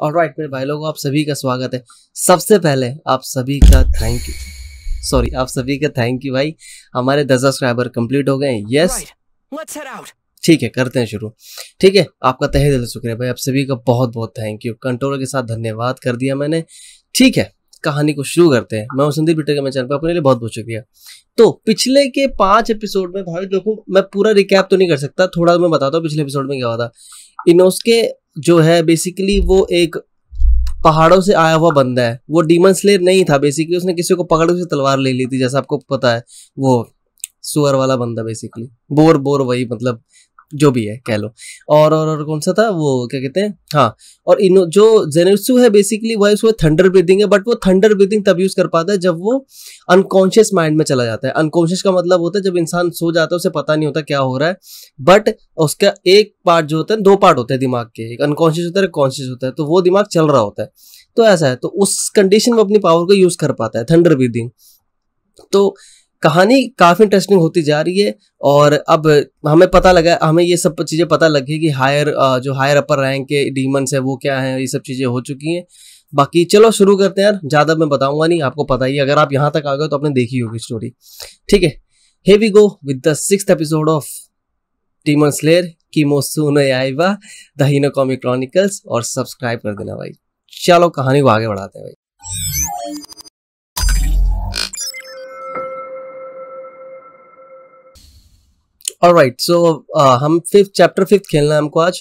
और राइट मेरे भाई लोगों आप सभी का स्वागत है। सबसे पहले आप सभी का थैंक यू सॉरी आप सभी का थैंक यू भाई। हमारे दस सब्सक्राइबर कंप्लीट हो गए हैं। यस. ठीक है करते हैं शुरू। ठीक है आपका तहे दिल शुक्रिया भाई। आप सभी का बहुत बहुत थैंक यू कंट्रोलर के साथ धन्यवाद कर दिया मैंने। ठीक है कहानी को शुरू करते हैं। मैं संदीप बिटर के मेरे चैनल पर अपने लिए बहुत बहुत शुक्रिया। तो पिछले के पाँच एपिसोड में भाई देखो मैं पूरा रिकैप तो नहीं कर सकता। थोड़ा मैं बताता हूँ पिछले एपिसोड में क्या हुआ था। इनोस्के जो है बेसिकली वो एक पहाड़ों से आया हुआ बंदा है। वो डीमन स्लेयर नहीं था बेसिकली उसने किसी को पकड़ के तलवार ले ली थी, जैसा आपको पता है, वो सुअर वाला बंदा बेसिकली बोर बोर वही मतलब जो भी है कह लो। और और, और कौन सा था? वो क्या कहते हैं? हाँ और इनो जो जेनेट्सु है बेसिकली वह उसमें थंडर ब्रीदिंग है बट वो थंडर ब्रीदिंग तब यूज़ कर पाता है जब वो अनकॉन्शियस माइंड में चला जाता है। अनकॉन्शियस का मतलब होता है जब इंसान सो जाता है उसे पता नहीं होता क्या हो रहा है बट उसका एक पार्ट जो होता है दो पार्ट होते हैं दिमाग के। एक अनकॉन्शियस होता है कॉन्शियस होता है। तो वो दिमाग चल रहा होता है। तो ऐसा है तो उस कंडीशन में अपनी पावर को यूज़ कर पाता है थंडर ब्रीदिंग तो कहानी काफ़ी इंटरेस्टिंग होती जा रही है और अब हमें पता लगा, हमें ये सब चीज़ें पता लगी कि हायर जो हायर अपर रैंक के डीमंस है, वो क्या है, ये सब चीज़ें हो चुकी हैं। बाकी चलो शुरू करते हैं यार, ज़्यादा मैं बताऊँगा नहीं, आपको पता ही अगर आप यहाँ तक आ गए तो आपने देखी होगी स्टोरी ठीक है hey we go with the six episode of Demon Slayer Kimetsu no Yaiba the Hinokami Chronicles और सब्सक्राइब कर देना भाई। चलो कहानी को आगे बढ़ाते हैं भाई। ऑलराइट सो हम फिफ्थ चैप्टर फिफ्थ खेलना है हमको आज।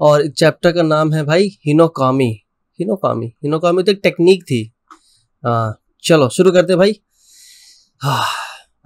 और चैप्टर का नाम है भाई हिनोकामी हिनोकामी हिनोकामी तो एक टेक्निक थी। हाँ चलो शुरू करते हैं भाई। हाँ,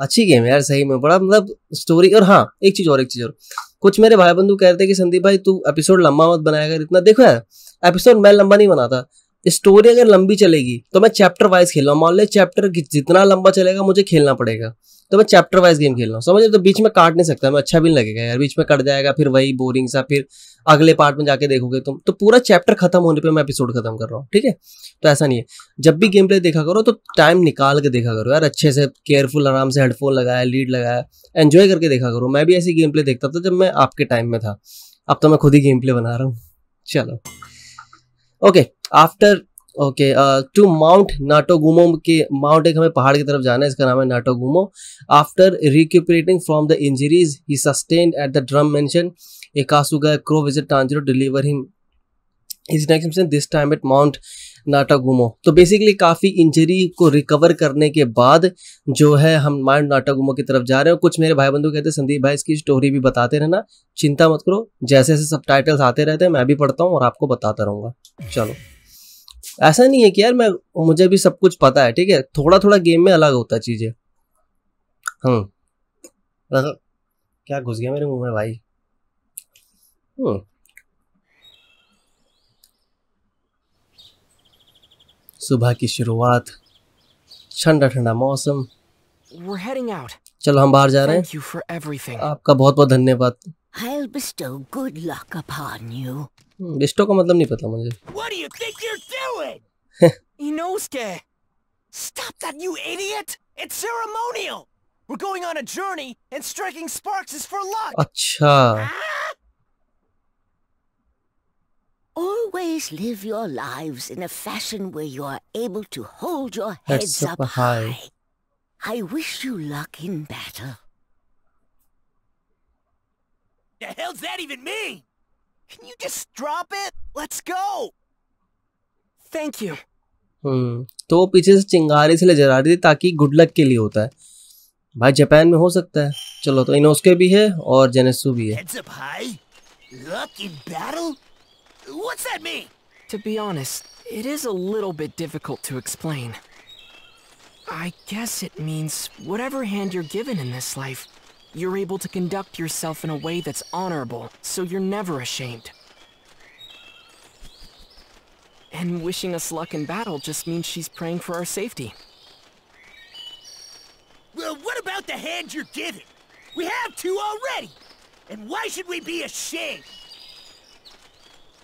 अच्छी गेम है यार सही में। बड़ा मतलब स्टोरी और हाँ एक चीज़ और एक चीज़ और। कुछ मेरे भाई बंधु कह रहे थे कि संदीप भाई तू एपिसोड लंबा मत बनाया कर इतना देखो यार एपिसोड मैं लंबा नहीं बनाता। स्टोरी अगर लंबी चलेगी तो मैं चैप्टर वाइज खेल रहा हूँ। मान लो चैप्टर जितना लंबा चलेगा, मुझे खेलना पड़ेगा। तो मैं चैप्टर वाइज गेम खेल रहा हूँ। समझ तो बीच में काट नहीं सकता मैं अच्छा भी नहीं लगेगा यार। बीच में कट जाएगा, फिर वही बोरिंग सा, फिर अगले पार्ट में जाके देखोगे तुम। तो पूरा चैप्टर खत्म होने पे मैं एपिसोड खत्म कर रहा हूँ, ठीक है? तो ऐसा नहीं है। जब भी गेम प्ले देखा करो तो टाइम निकाल के देखा करो यार। अच्छे से केयरफुल आराम से हेडफोन लगाया लीड लगाया एंजॉय करके देखा करो। मैं भी ऐसी गेम प्ले देखता था जब मैं आपके टाइम में था। अब तो मैं खुद ही गेम प्ले बना रहा हूँ। चलो। Okay after okay to mount Natagumo के माउंट एक हमें पहाड़ की तरफ़ जाना है, इसका नाम है Natagumo after recuperating from the injuries he sustained at the drum mansion Kasugai crow visit Tanjiro deliver him his next this time at mount Natagumo. तो बेसिकली काफ़ी इंजरी को रिकवर करने के बाद जो है हम माउंट नाटागुमो की तरफ़ जा रहे हैं कुछ मेरे भाई बंधु कहते हैं, संदीप भाई, इसकी स्टोरी भी बताते रहना। चिंता मत करो, जैसे जैसे सब आते रहते हैं, मैं भी पढ़ता हूँ और आपको बताता रहूँगा। चलो। ऐसा नहीं है कि यार मैं, मुझे भी सब कुछ पता है, ठीक है? थोड़ा थोड़ा गेम में अलग होता है चीज़ें। हम्म। क्या घुस गया मेरे मुँह में भाई? हम्म। सुबह की शुरुआत ठंडा ठंडा मौसम We're heading out. चलो हम बाहर जा रहे हैं Thank you for everything. आपका बहुत बहुत धन्यवाद I'll bestow good luck upon you. Hmm, bestow का मतलब नहीं पता मुझे What do you think you're doing? Inosuke! Stop that, you idiot! It's ceremonial! We're going on a journey, and striking sparks is for luck! अच्छा Ah! Always live your lives in a fashion where you are able to hold your Heads up high. high. I wish you luck in battle. The hell's that even mean? Can you just drop it? Let's go! Thank you. हम्म तो वो पीछे से चिंगारी से ले जला रही थी ताकि गुड लक के लिए होता है भाई जापान में हो सकता है चलो तो इनोस्के भी है और जेनेसु भी है What's that mean? To be honest, it is a little bit difficult to explain. I guess it means whatever hand you're given in this life, you're able to conduct yourself in a way that's honorable, so you're never ashamed. And wishing us luck in battle just means she's praying for our safety. Well, what about the hand you're given? We have two already! And why should we be ashamed?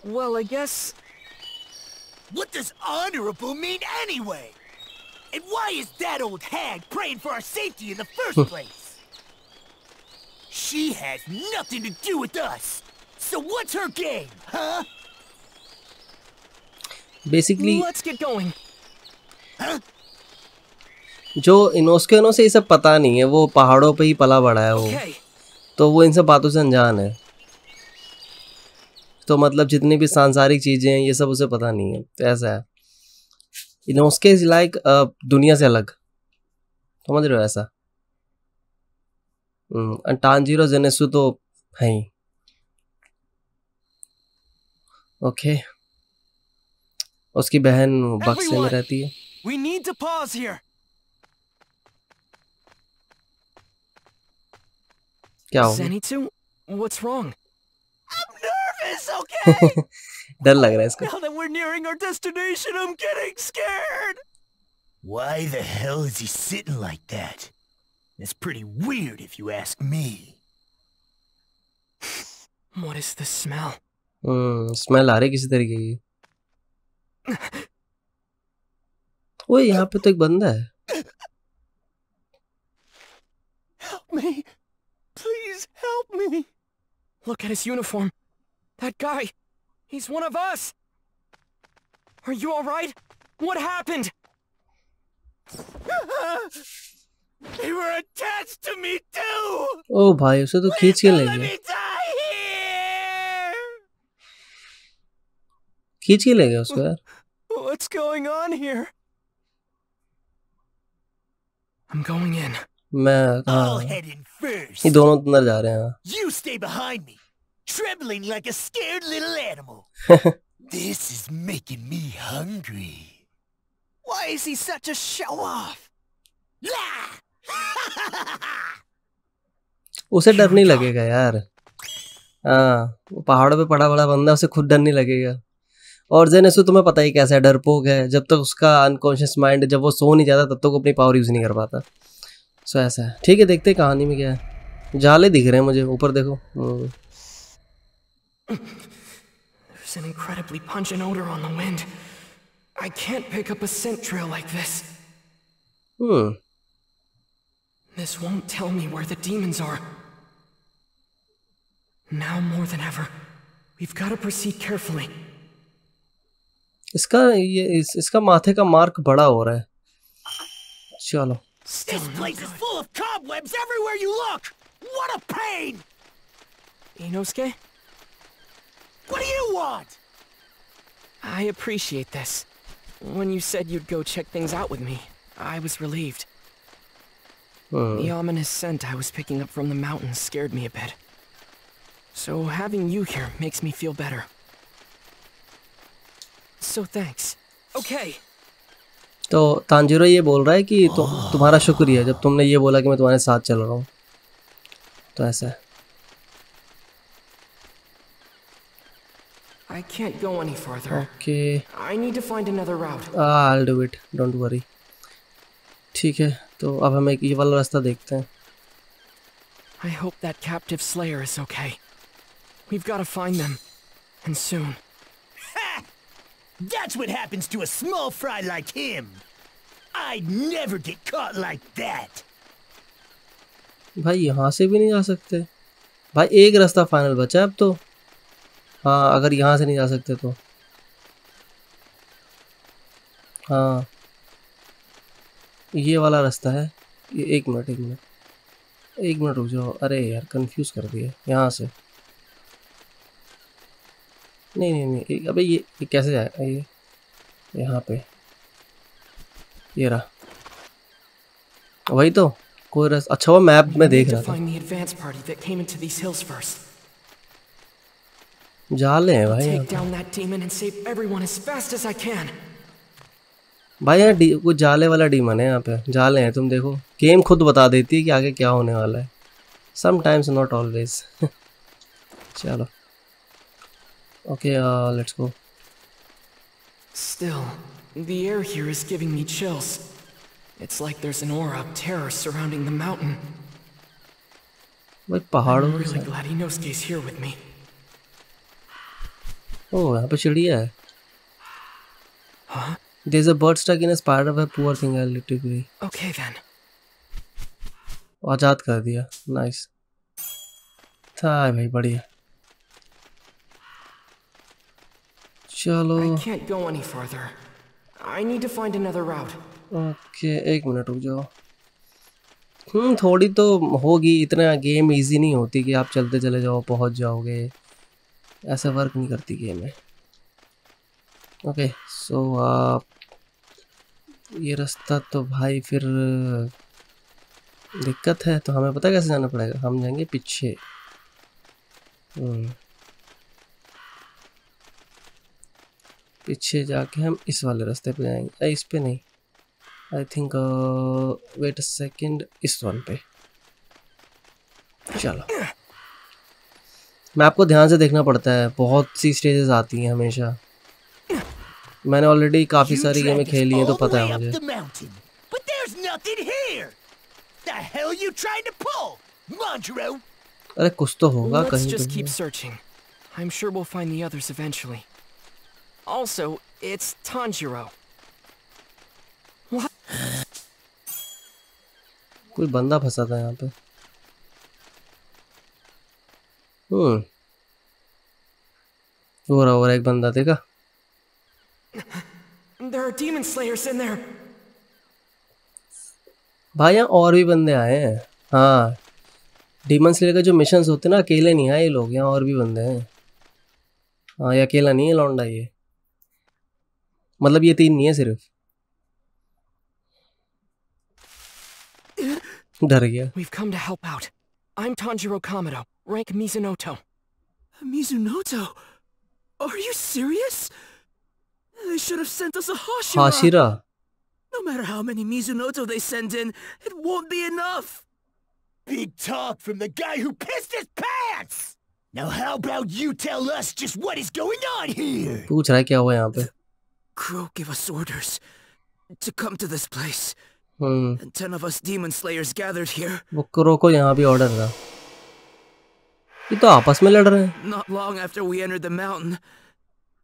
Well, I guess What does honorable mean anyway? And why is that old hag praying for our safety in the first place? She has nothing to do with us. So what's her game, huh? Basically Let's get going. जो इनोस्केनो से ये सब पता नहीं है वो पहाड़ों पे ही पला बड़ा है वो Okay. तो वो इन सब बातों से अनजान है तो मतलब जितनी भी सांसारिक चीज़ें हैं ये सब उसे पता नहीं है तो ऐसा है इनोस्के इज़ लाइक दुनिया से अलग समझ रहे हो ऐसा हम्म, टांजीरो जेनेसु तो है ही ओके उसकी बहन बक्से में रहती है We need to pause here. क्या हो गया? Zenitsu, what's wrong? I'm nervous, okay? डर लग रहा है इसको Now that we're nearing our destination, I'm getting scared. Why the hell is he sitting like that? It's pretty weird if you ask me. What is the smell? Hmm smell आ रही है किसी तरीके की ओए यहाँ पे तो एक बंदा है Help me. Please help me. Look at his uniform. That guy. He's one of us. Are you alright? What happened? They were attached to me too! ओ भाई उसे तो खींच के ले Let गया me die here! खींच के ले गया उसको यार What's going on here? I'm going in. मैं I'll हाँ head in first. ये दोनों अंदर जा रहे हैं हाँ। You stay behind me, Trembling like a scared little animal. this is making me hungry. Why is he such a show-off? उसे डर नहीं लगेगा यार। हाँ वो पहाड़ों पे पड़ा बड़ा बंदा उसे खुद डर नहीं लगेगा। और जेनेसु तुम्हें पता ही कैसा है डरपोक है। जब तक उसका अनकॉन्शियस माइंड जब वो सो नहीं जाता तब तक वो अपनी पावर यूज़ नहीं कर पाता। सो ऐसा है। ठीक है देखते हैं कहानी में क्या है। जाले दिख रहे हैं मुझे। ऊपर देखो। हम्म, There's an incredibly pungent odor on the wind. I can't pick up a scent trail like this. Hmm This won't tell me where the demons are. Now more than ever, we've got to proceed carefully. इसका ये इस, इसका माथे का mark बड़ा हो रहा है चलो Still This no place is good. full of cobwebs everywhere you look! What a pain! Inosuke, What do you want? I appreciate this. When you said you'd go check things out with me, I was relieved. Hmm The ominous scent I was picking up from the mountains scared me a bit. So having you here makes me feel better. So thanks. Okay, तो Tanjiro ये बोल रहा है कि तो तुम्हारा शुक्रिया जब तुमने ये बोला कि मैं तुम्हारे साथ चल रहा हूँ तो ऐसा है I can't go any farther. Okay I need to find another route. I do it don't worry ठीक है तो अब हम एक ये वाला रास्ता देखते हैं I hope that captive slayer is okay. We've got to find them. And soon. That's what happens to a small fry like him. I'd never get caught like that. भाई यहाँ से भी नहीं जा सकते भाई एक रास्ता फाइनल बचा है अब तो हाँ अगर यहाँ से नहीं जा सकते तो। हाँ। ये वाला रास्ता है। ये एक मिनट एक मिनट। एक मिनट रुक जाओ। अरे यार कंफ्यूज कर दिया। यहाँ से। नहीं नहीं नहीं। अबे ये, ये कैसे जाएगा ये यहाँ पे। ये रहा। वही तो। कोई रास्ता अच्छा वो मैप में देख रहा था। As I can. भाई यहाँ डी कुछ जाले वाला डीमन है यहाँ पे जाले हैं तुम देखो गेम खुद बता देती है कि आगे क्या होने वाला है समटाइम्स नॉट ऑलवेज चलो okay let's go Still, the air here is giving me chills. It's like there's an aura of terror surrounding the mountain. भाई पहाड़ों I'm में really glad Inosuke's here with me. ओ यहाँ पे चिड़िया है There's a bird stuck in a spider web. Poor thing, I literally Okay then. आज़ाद कर दिया nice था भाई बढ़िया चलो. ओके एक मिनट रुक जाओ हम्म थोड़ी तो होगी इतना गेम इजी नहीं होती कि आप चलते चले जाओ पहुँच जाओगे ऐसा वर्क नहीं करती गेम में। ओके सो आप, ये रास्ता तो भाई फिर, दिक्कत है तो हमें पता कैसे जाना पड़ेगा? हम जाएँगे पीछे। हम्म। पीछे जाके हम इस वाले रास्ते पे जाएँगे। इस पे नहीं। I think wait a second इस वन पे। चलो। मैप को ध्यान से देखना पड़ता है बहुत सी स्टेजेस आती हैं हमेशा मैंने ऑलरेडी काफ़ी सारी गेमें खेली हैं तो पता है मुझे? अरे कुछ तो होगा कहीं just तो keep searching. I'm sure we'll find the others eventually. Also, it's Tanjiro. कोई बंदा फंसा था यहाँ पे हम्म हो रहा हो रहा एक बंदा देखा? There are demon slayers in there. भाई यहाँ और भी बंदे आए हैं। हाँ। डीमन स्लेयर का जो मिशंस होते हैं ना अकेले नहीं आए ये लोग यहाँ और भी बंदे हैं। हाँ ये अकेला नहीं है लौंडा ये। मतलब ये तीन नहीं है सिर्फ़। डर गया। We've come to help out. I'm Tanjiro Kamado, rank Mizunoto. Mizunoto? Are you serious? They should have sent us a Hashira. Hashira No matter how many Mizunoto they send in, it won't be enough. Big talk from the guy who pissed his pants. Now how about you tell us just what is going on here? पूछ रहा है क्या हुआ यहाँ पे Crow gave us orders to come to this place, hmm and ten of us demon slayers gathered here. वो crow को यहाँ भी ऑर्डर था ये तो आपस में लड़ रहे हैं Not long after we entered the mountain,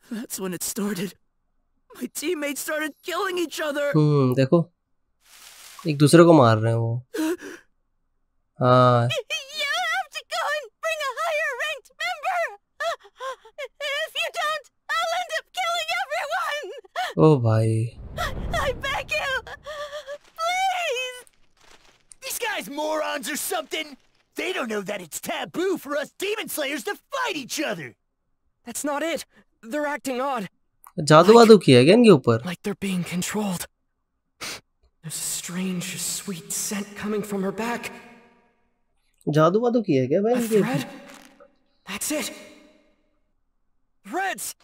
that's when it started. My teammates started killing each other. हम्म देखो एक दूसरे को मार रहे हैं वो हाँ You have to go and guys morons or something? They don't know that it's taboo for us demon slayers to fight each other. That's not it. They're acting odd, जादू वादू किया है क्या इनके ऊपर like they're being controlled. There's a strange, sweet scent coming from her back. जादू वादू किया है क्या भाई A इनके thread? That's it. Threads!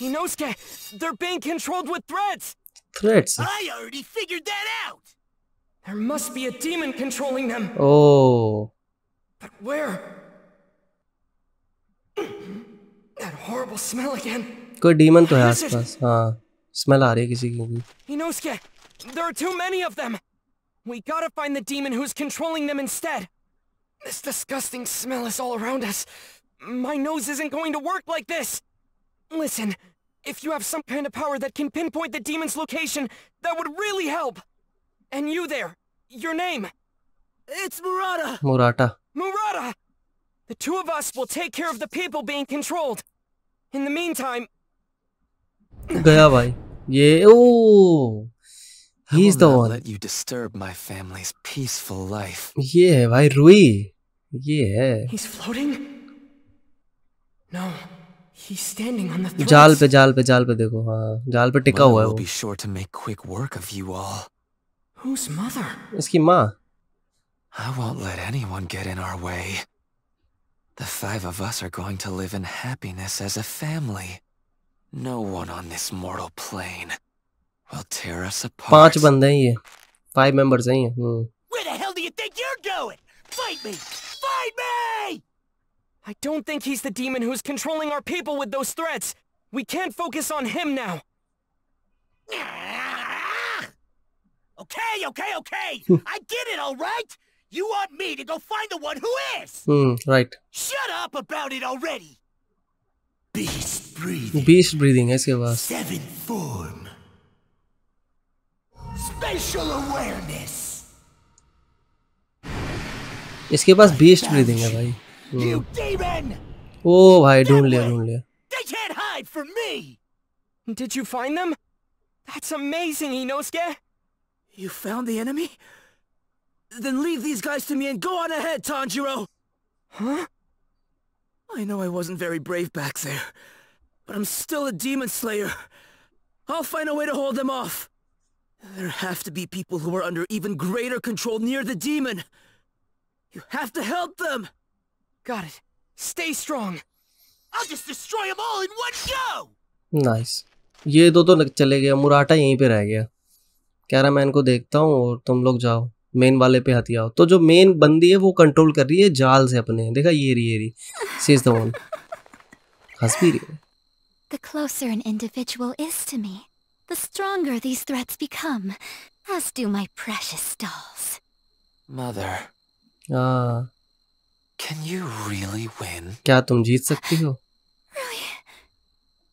Inosuke, they're being controlled with threads! Threats I already figured that out. There must be a demon controlling them. O But where? that horrible smell again. कोई demon तो है What is it? आसपास हाँ smell आ रही है किसी की भी Inosuke, there are too many of them. We gotta find the demon who's controlling them instead. This disgusting smell is all around us. My nose isn't going to work like this. Listen, if you have some kind of power that can pinpoint the demon's location, that would really help. And you there, your name, It's Murata. मुराटा Murata. The two of us will take care of the people being controlled. In the meantime, गया भाई ये ओ I he is will the not one let you disturb my family's peaceful life. ये है भाई रुई ये है he's floating? No, he's standing on the जाल threads. पे जाल पे जाल पे देखो हाँ जाल पे टिका Mother हुआ है will वो be sure to make quick work of you all. Whose mother? इसकी माँ I won't let anyone get in our way. The five of us are going to live in happiness as a family. No one on this mortal plane will tear us apart. पांच बंदे हैं ये five members हैं ये हम्म Where the hell do you think you're going? Fight me! Fight me! I don't think he's the demon who's controlling our people with those threats. We can't focus on him now. Ah! Okay, okay, okay. I get it, all right. You want me to go find the one who is? Hmm right Shut up about it already. Beast breathing. Beast breathing है इसके पास Seventh form. Spatial awareness. इसके पास beast breathing है भाई You demon! ओ भाई ढूंढ लिया ढूंढ लिया They can't hide from me. Did you find them? That's amazing, Inosuke! You found the enemy? Then leave these guys to me and go on ahead, Tanjiro! Huh? I know I wasn't very brave back there, but I'm still a demon slayer. I'll find a way to hold them off. There have to be people who are under even greater control near the demon. You have to help them! Got it. Stay strong. I'll just destroy them all in one go! Nice ये दो तो लग- चले गया मुराटा यहीं पे रह गया कह रहा मैं इनको देखता हूँ और तुम लोग जाओ मेन वाले पे हाथी आओ तो जो मेन बंदी है वो कंट्रोल कर रही है जाल से अपने देखा ये रही ये रही सी इज़ द वन हंस भी रही है The closer an individual is to me, the stronger these threats become, as do my precious dolls. Mother, हाँ can you really win? क्या तुम जीत सकती हो Really?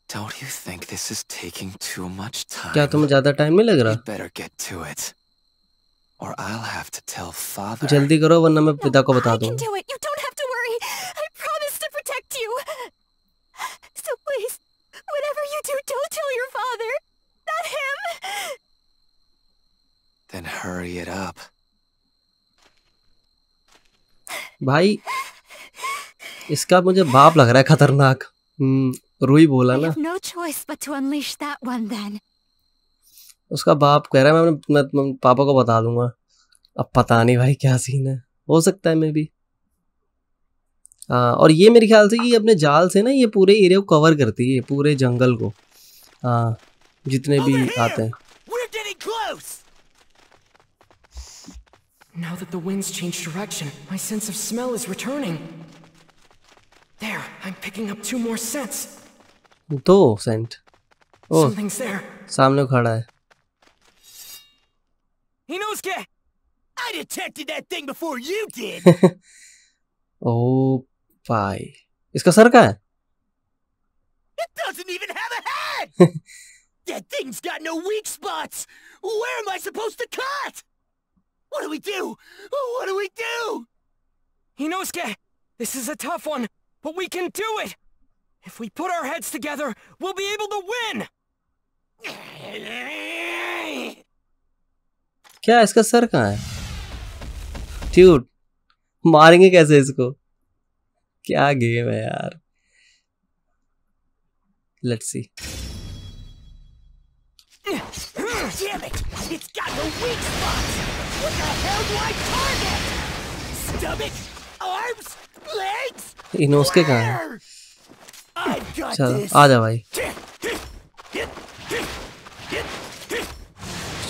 Don't you think this is taking too much time? क्या तुम्हें ज्यादा time नहीं लग You रहा better get to it. Or I'll have to tell father. जल्दी करो वरना मैं पिता को बता I can दूंगा do it. You don't have to worry. I promise to protect you. So please, whatever you do, don't tell your father. Not him. Then hurry it up. भाई इसका मुझे बाप लग रहा है खतरनाक हम्म रूही बोला ना। no one, उसका बाप कह रहा है मैं, मैं, पापा को बता दूँगा। अब पता नहीं भाई क्या सीन है। हो सकता है मैं भी। आ, और ये मेरे ख्याल से कि अपने जाल से ना ये पूरे एरिया को कवर करती है पूरे जंगल को। आ, जितने भी आते हैं। Now that the winds changed direction, my sense of smell is returning. There, I'm picking up two more scents. दो सेंट ओ Something's there. सामने खड़ा है Inosuke! I detected that thing before you did! ओ भाई इसका sir का है It doesn't even have a head! that thing's got no weak spots! Where am I supposed to cut? What do we do? What do we do? Inosuke! This is a tough one, but we can do it! If we put our heads together, we'll be able to win! क्या इसका सर कहाँ है tweet मारेंगे कैसे इसको क्या game है यार let's see Damn it! It's got no weak spots! What the hell do I target? Stomach? Arms? Legs? Inosuke कहाँ है Where? I've got चलो this! आ जा भाई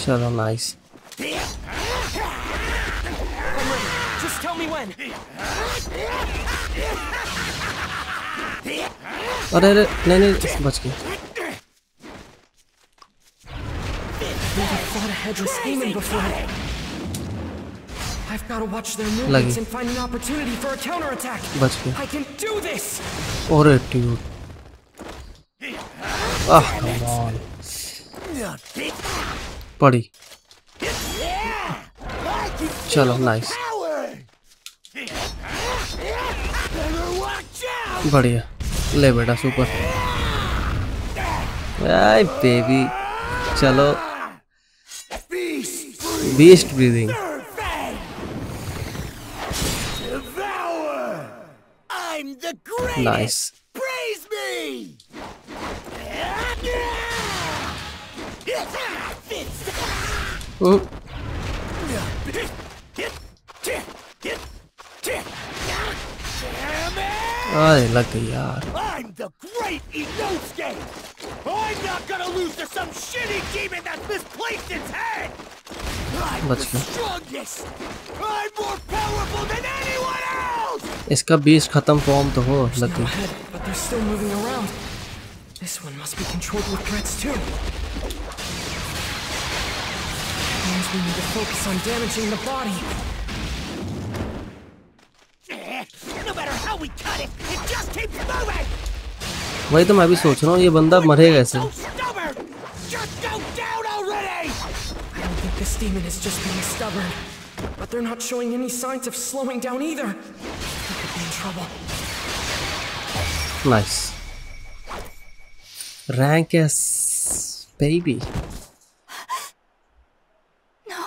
चलो nice Just tell me when! अरे अरे नहीं नहीं बच गई Never fought a headless demon before. I've got to watch their movements and find an opportunity for a counterattack. बच गई I can do this! अरे ट्यूट आह come on. पड़ी चलो नाइस बढ़िया ले बेटा सुपर बेबी चलो beast breathing the greatest! Nice. Praise me! Ooh. like lucky yard. I'm the great Inosuke! I'm not gonna lose to some shitty demon that's misplaced its head! I'm Let's the go. strongest! I'm more powerful than anyone else! इसका बीस खत्म form तो हो वही तो मैं भी सोच रहा हूँ ये बंदा मरेगा ऐसे Just being stubborn. But they're not showing any signs of slowing down either. We could be in trouble. Nice rank है baby. No,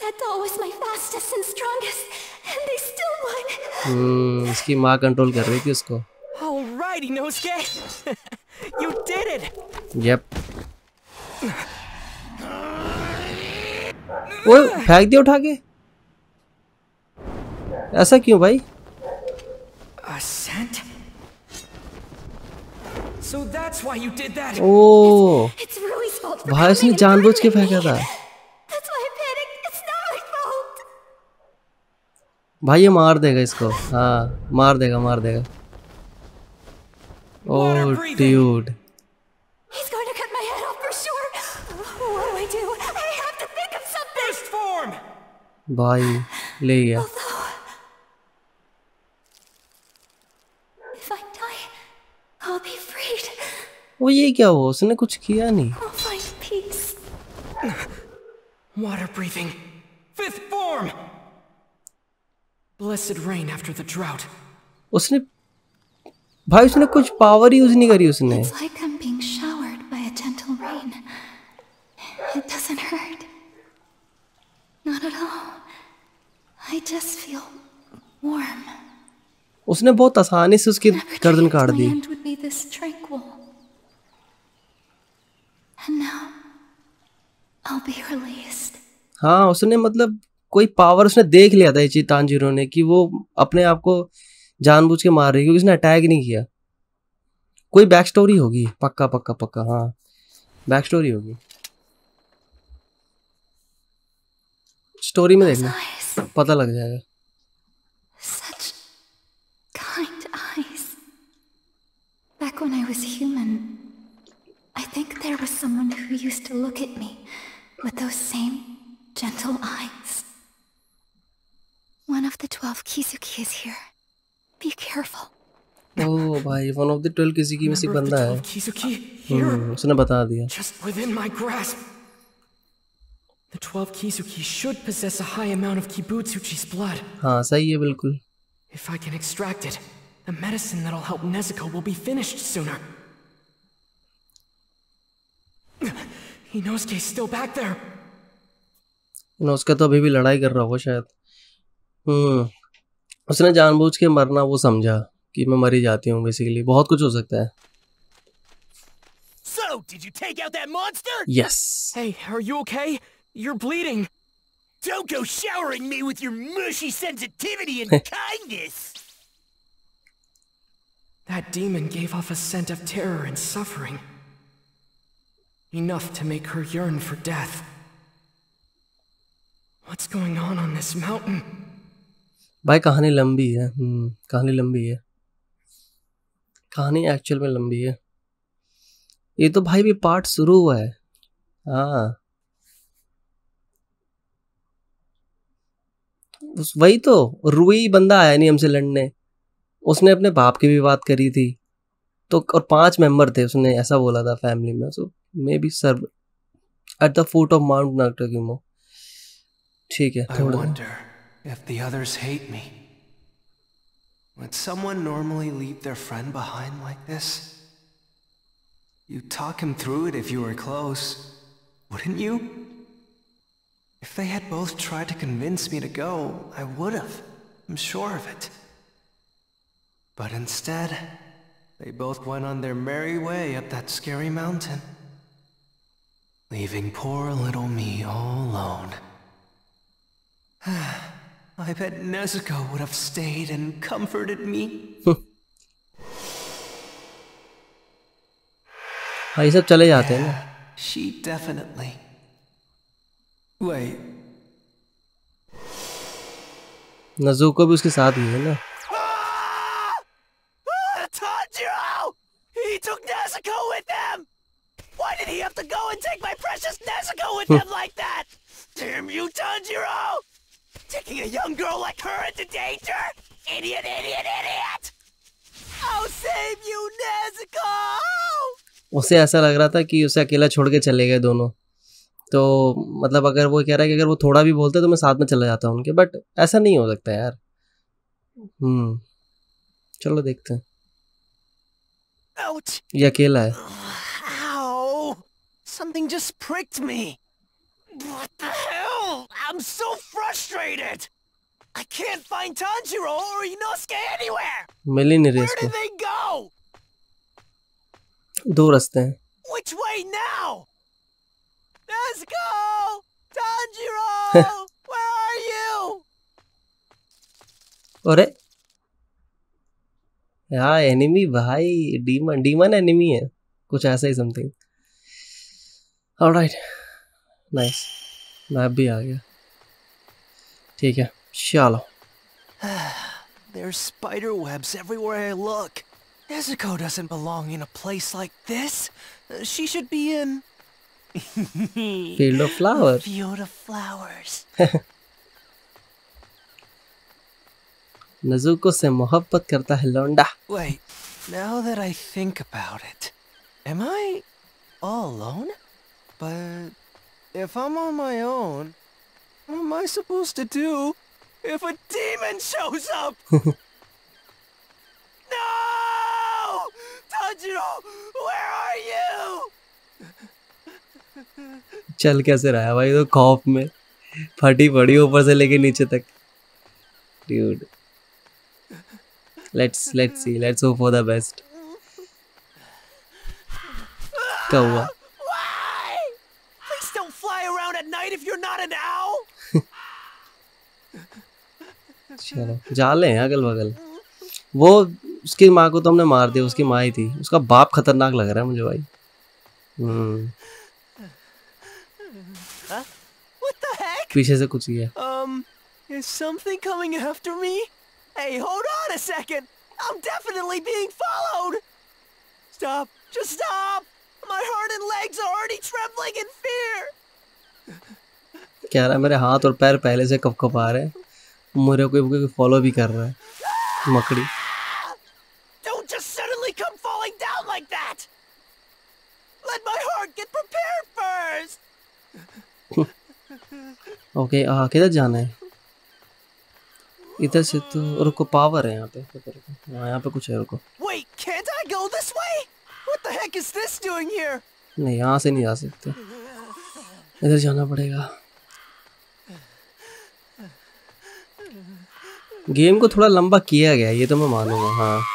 that doll was my fastest and strongest, and they still won. हम्म इसकी माँ control कर रही थी उसको Alrighty, Nosuke! you did it! yep वो फेंक दिया उठा के? ऐसा क्यों भाई? ओ भाई उसने जानबूझ के फेंका था। भाई ये मार देगा इसको। हाँ मार देगा मार देगा। ओ ट्यूड oh, भाई ले गया. वो ये क्या हुआ उसने कुछ किया नहीं I'll find peace. Water breathing. Fifth form! Blessed rain after the drought. उसने भाई उसने कुछ पावर यूज़ नहीं करी उसने It's like I'm being showered by a gentle rain. It doesn't hurt. Not at all. I just feel warm. उसने बहुत आसानी से उसकी गर्दन काट दी. हाँ उसने मतलब कोई पावर उसने देख लिया था ये तांजीरो ने कि वो अपने आप को जानबूझ के मार रही है क्योंकि उसने अटैक नहीं किया। कोई बैक स्टोरी होगी? पक्का पक्का पक्का हाँ। बैक स्टोरी होगी। स्टोरी में देखना। पता लग जाएगा such kind eyes. Back when I was human, I think there was someone who used to look at me with those same gentle eyes. One of the twelve Kizuki is here. Be careful. ओ भाई one of the twelve किसी की में से बंदा है 12 हम्म, उसने बता दिया just within my grasp. The 12 Kizuki should possess a high amount of Kibutsuji's blood. हाँ सही है बिल्कुल. If I can extract it, the medicine that'll help Nezuko will be finished sooner. Inosuke's still back there. Inosuke तो अभी भी लड़ाई कर रहा होगा शायद हम्म उसने जानबूझ के मरना वो समझा कि मैं मरी जाती हूँ बेसिकली बहुत कुछ हो सकता है So, did you take out that monster? Yes. Hey, are you okay? You're bleeding. Don't go showering me with your mushy sensitivity and kindness! That demon gave off a scent of terror and suffering. Enough to make her yearn for death. What's going on on this mountain? भाई कहानी लंबी है हम्म कहानी लंबी है कहानी actual में लंबी है ये तो भाई भी पार्ट शुरू हुआ है हाँ वही तो रुई बंदा आया नहीं हमसे लड़ने उसने अपने बाप की भी बात करी थी तो और पाँच मेंबर थे उसने ऐसा बोला था फैमिली में so maybe sir at the foot of mount Natagumo ठीक है थोड़ा if the others hate me. Would someone normally leave their friend behind like this? You talk him through it if you were close, wouldn't you? If they had both tried to convince me to go, I would have. I'm sure of it. But instead, they both went on their merry way up that scary mountain, leaving poor little me all alone. I bet Nezuko would have stayed and comforted me. हाँ ये सब चले जाते हैं ना She definitely. वही। नजूको भी उसके साथ ही है ना। hmm. उसे ऐसा लग रहा था कि उसे अकेला छोड़ के चले गए दोनों। तो मतलब अगर वो कह रहा है कि अगर वो थोड़ा भी बोलते तो मैं साथ में चला जाता हूँ उनके बट ऐसा नहीं हो सकता यार हम्म चलो देखते हैं Ouch! ये अकेला है Ow! Something just pricked me. What the hell? I'm so frustrated. I can't find Tanjiro or Inosuke anywhere. मिल ही नहीं रही Where did they go? दो रास्ते हैं Which way now? Nezuko! Tanjiro! Where are you? What? Yeah, enemy, bhai. Demon. Demon enemy. Hai. Kuch aisa something. Alright. Nice. Map bhi aagaya. Theek hai. Shalo. There's spider webs everywhere I look. Nezuko doesn't belong in a place like this. She should be in field of flower Field of flowers. नजुको से मोहब्बत करता है लौंडा Wait, now that I think about it, am I all alone? But if I'm on my own, what am I supposed to do if a demon shows up? no! Tanjiro, where are you? चल कैसे रहा है भाई? तो खौफ में फटी पड़ी ऊपर से लेके नीचे तक। Dude let's let's see let's hope for the best क्या हुआ. चलो जाले हैं अगल बगल। वो उसकी माँ को तो हमने मार दिया उसकी माँ ही थी। उसका बाप खतरनाक लग रहा है मुझे भाई। हम्म। पीछे से कुछ किया Um, is something coming after me? Hey, hold on a second. I'm definitely being followed. Stop. Just stop. My heart and legs are already trembling in fear. कह रहा है मेरे हाथ और पैर पहले से कप कप आ रहे हैं मेरे को कोई फॉलो भी कर रहा है मकड़ी Don't just suddenly come falling down like that. Let my heart get prepared first. Okay आ किधर जाना है? इधर से तो रुको पावर है यहाँ पे। रुको रुको हाँ यहाँ पे कुछ है रुको। Wait, can't I go this way? What the heck is this doing here? नहीं यहाँ से नहीं जा सकते। इधर जाना पड़ेगा। गेम को थोड़ा लंबा किया गया ये तो मैं मानूँगा हाँ।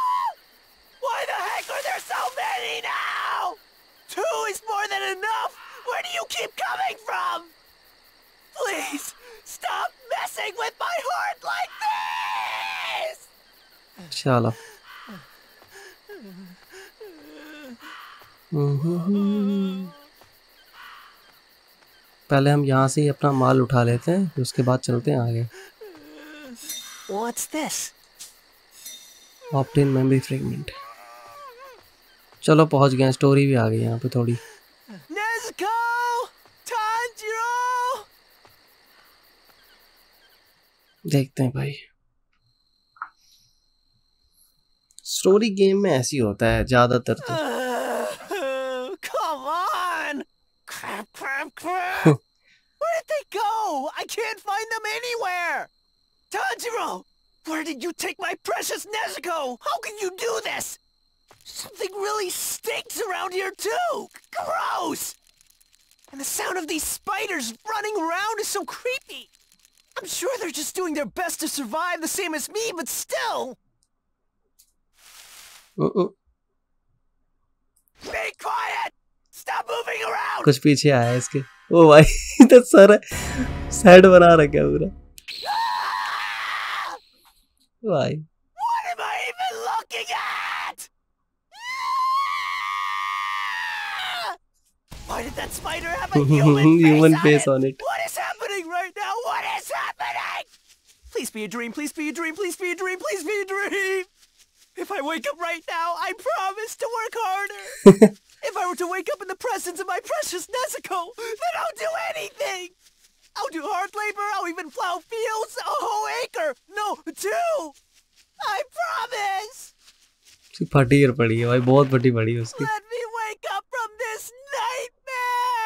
चलो हम्म। पहले हम यहाँ से ही अपना माल उठा लेते हैं फिर उसके बाद चलते हैं आगे। What's this? Obtain memory fragment चलो पहुँच गए स्टोरी भी आ गई यहाँ पे थोड़ी। देखते हैं भाई। स्टोरी गेम में ऐसी होता है ज्यादातर तो Uh, come on! Crap, crap, crap! Where did they go? I can't find them anywhere! Tanjiro! Where did you take my precious Nezuko? How can you do this? Something really stinks around here too! Gross! And the sound of these spiders running around is so creepy! I'm sure they're just doing their best to survive the same as me, but still! कुछ पीछे आया है इसके ओ भाई तो sir sad बना रखा है पूरा Ah! भाई What am I even looking at? Ah! Why did that spider have a human face, Human on, face it? on it. What is happening right now? What is happening? Please be a dream. Please be a dream. Please be a dream. Please be a dream. If I wake up right now, I promise to work harder. If I were to wake up in the presence of my precious Nezuko, then I'll do anything! I'll do hard labor, I'll even plow fields, a whole acre! No, two! I promise! उसकी फटी year पड़ी है भाई बहुत फटी पड़ी है उसकी Let me wake up from this nightmare!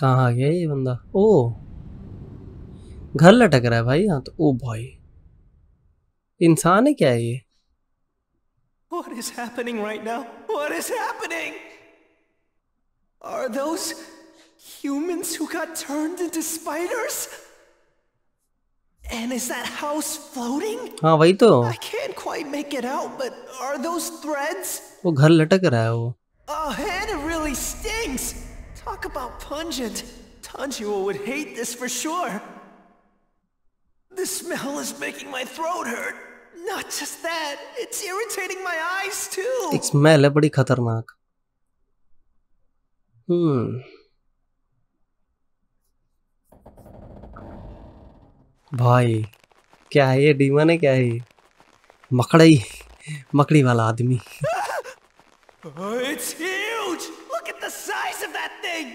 कहाँ आ गया ये बंदा ओ घर लटक रहा है भाई यहाँ तो ओ भाई इंसान है क्या है ये What is happening right now? What is happening? Are those humans who got turned into spiders? And is that house floating? हाँ वही तो I can't quite make it out, but are those threads? वो घर लटक रहा है वो Oh, and it really stings! Talk about pungent. Tanjiro would hate this for sure. The smell is making my throat hurt. Not just that, it's irritating my eyes too. एक smell है बड़ी खतरनाक हम्म भाई क्या है ये डीमन है क्या है ये मकड़ई मकड़ी वाला आदमी Oh, it's huge! Look at the size of that thing!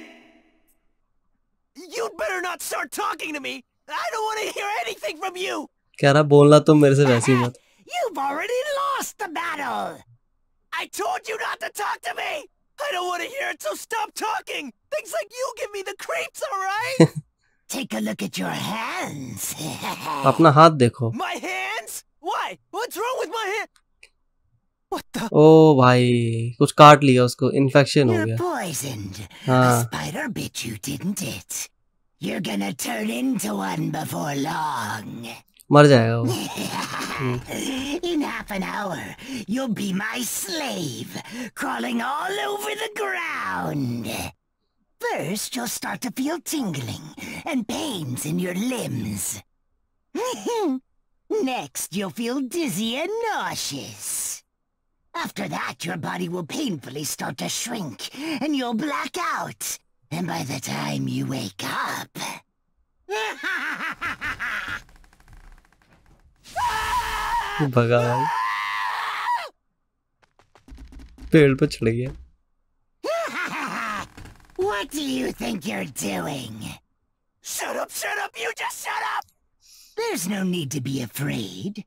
You'd better not start talking to me! I don't want to hear anything from you! कह रहा बोलना तुम मेरे से वैसे ही मत You've already lost the battle! I told you not to talk to me! I don't want to hear it, so stop talking! Things like you give me the creeps, alright? Take a look at your hands. अपना हाथ देखो my hands? Why? What's wrong with my hand? ओ भाई कुछ काट लिया उसको infection हो गया हाँ spider bit you, didn't it? You're gonna turn into one before long. मर जाएगा वो In half an hour, you'll be my slave, crawling all over the ground. First, you'll start to feel tingling and pains in your limbs. Next, you'll feel dizzy and nauseous. After that, your body will painfully start to shrink, and you'll black out. And by the time you wake up... भगा भाई पेड़ पे चढ़ गया what do you think you're doing? Shut up, shut up, you just shut up! There's no need to be afraid.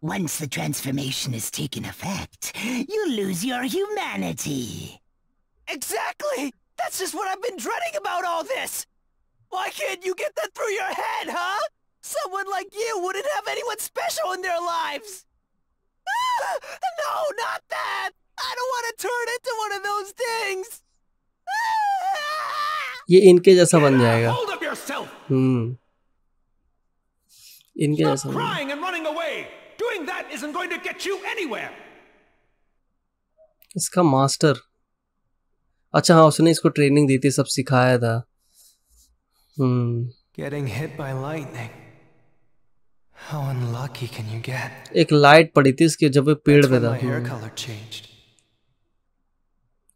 Once the transformation has taken effect, you lose your humanity. Exactly! That's just what I've been dreading about all this! Why can't you get that through your head, huh? Someone like you wouldn't have anyone special in their lives! Ah, no, not that! I don't want to turn into one of those things! Ah! ये इनके जैसा बन जाएगा Hold of yourself! हम्म इनके जैसा Stop बन crying and running away! Doing that isn't going to get you anywhere! इसका master अच्छा हाँ उसने इसको ट्रेनिंग दी थी सब सिखाया था hmm Getting hit by lightning. How unlucky can you get? एक लाइट पड़ी थी इसके जब वो पेड़ पे था हम्म।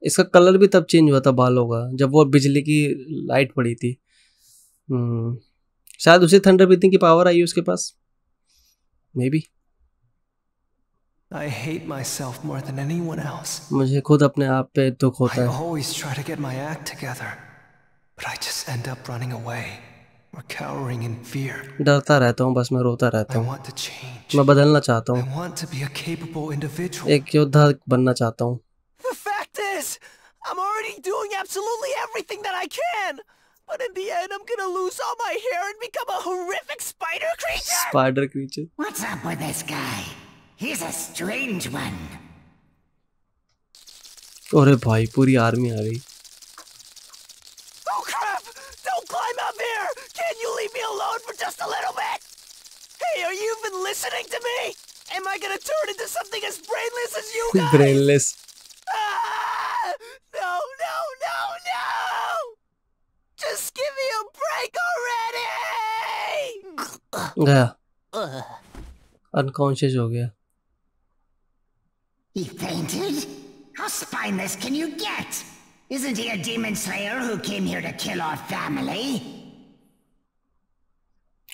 इसका कलर भी तब चेंज हुआ था बालों का जब वो बिजली की लाइट पड़ी थी हम्म शायद उसे थंडर ब्रीथिंग की पावर आई उसके पास maybe I hate myself more than anyone else. मुझे खुद अपने आप पे दुख होता है. I always try to get my act together, but I just end up running away or cowering in fear. डरता रहता हूँ बस मैं रोता रहता हूँ. मैं बदलना चाहता I हूँ want to be a capable individual. एक योद्धा बनना चाहता हूँ The fact is, I'm already doing absolutely everything that I can! But in the end, I'm gonna lose all my hair and become a horrific spider creature! Spider creature What's up with this guy? He's a strange one. अरे भाई पूरी army आ गई Oh climb up here! Can you leave me alone for just a little bit? Hey, are you even listening to me? Am I gonna turn into something as brainless as you guys? brainless. Ah! No, no, no, no! Just give me a break already! Yeah. Uh. Unconscious ho. He fainted? How spineless can you get? Isn't he a demon slayer who came here to kill our family?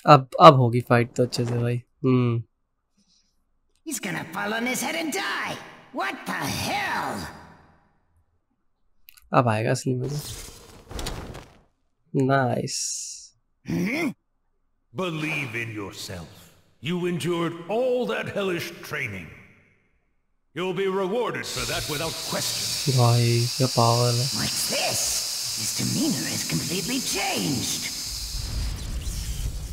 अब अब होगी fight तो अच्छे से भाई हम्म He's gonna fall on his head and die. What the hell? अब आएगा असली मजा nice Believe in yourself. You endured all that hellish training. You'll be rewarded for that without question. भाई क्या पावर है What's this? His demeanor has completely changed.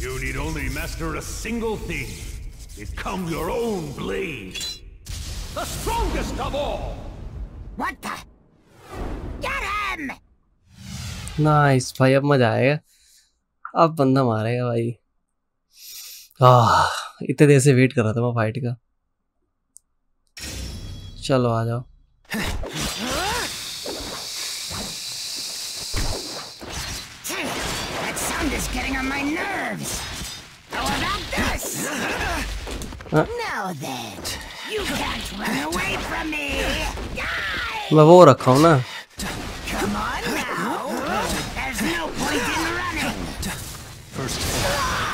You need only master a single thing. Become your own blade. The strongest of all! What the? Get him! Nice भाई अब मजा आएगा अब बंदा मारेगा भाई आह इतने देर से वेट कर रहा था मैं फाइट का चलो आ जाओ। मैं वो रखा हूँ ना।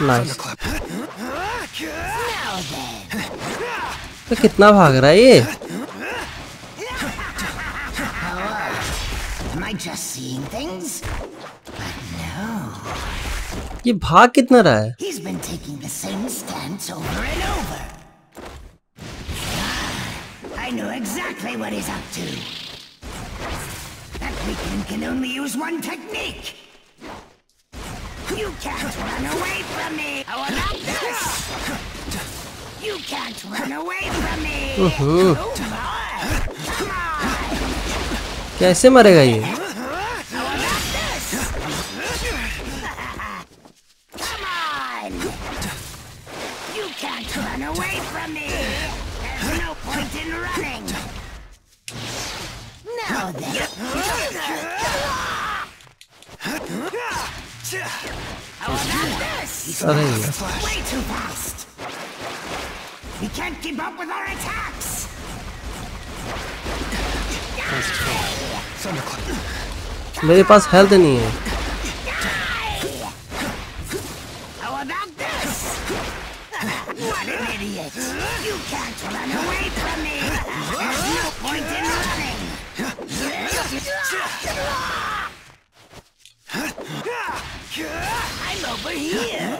नाइस तो कितना भाग रहा है ये? seeing things? But no. ये भाग कितना रहा है He's been taking the same stance over and over. Ah, I know exactly what he's up to. That weakling can only use one technique. You can't run away from me. How about this? You can't run away from me. Mhm. Oh my! Come on! कैसे मरेगा ये Now then! How about this? अरे यार Way too fast! We can't keep up with our attacks! Thunderclap. मेरे पास health नहीं है How about this? What an idiot! You can't run away from me! There's no point in running! I'm over here!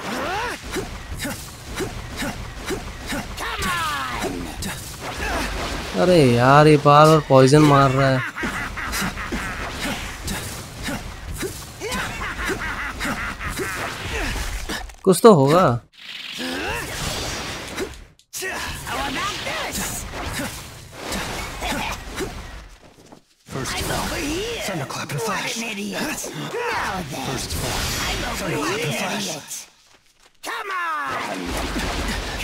अरे यार, ये बार बार poison मार रहा है। कुछ तो होगा। Thunderclap and What flash. an idiot! Now then! First fall. I'm over here, idiot! Come on!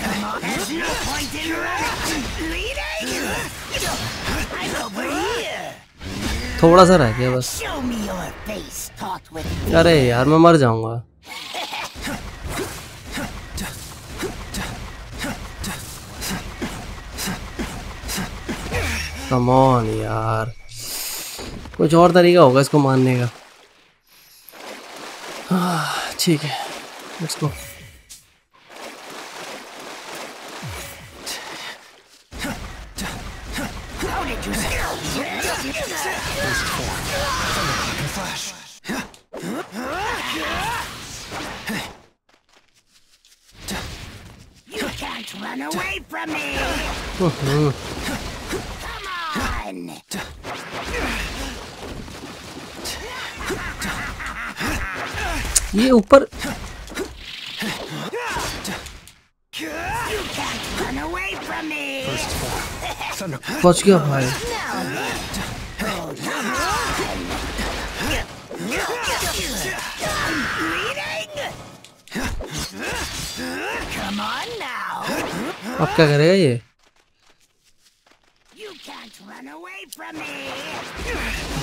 Come on! There's no point in running! Bleeding? I'm over here! थोड़ा सा रह गया बस Show me your face, taught with अरे यार मैं मर जाऊंगा कम ऑन यार कुछ और तरीका होगा इसको मारने का। ठीक है let's hmm. Go Come on! ये ऊपर बच गया भाई। अब क्या करेगा ये?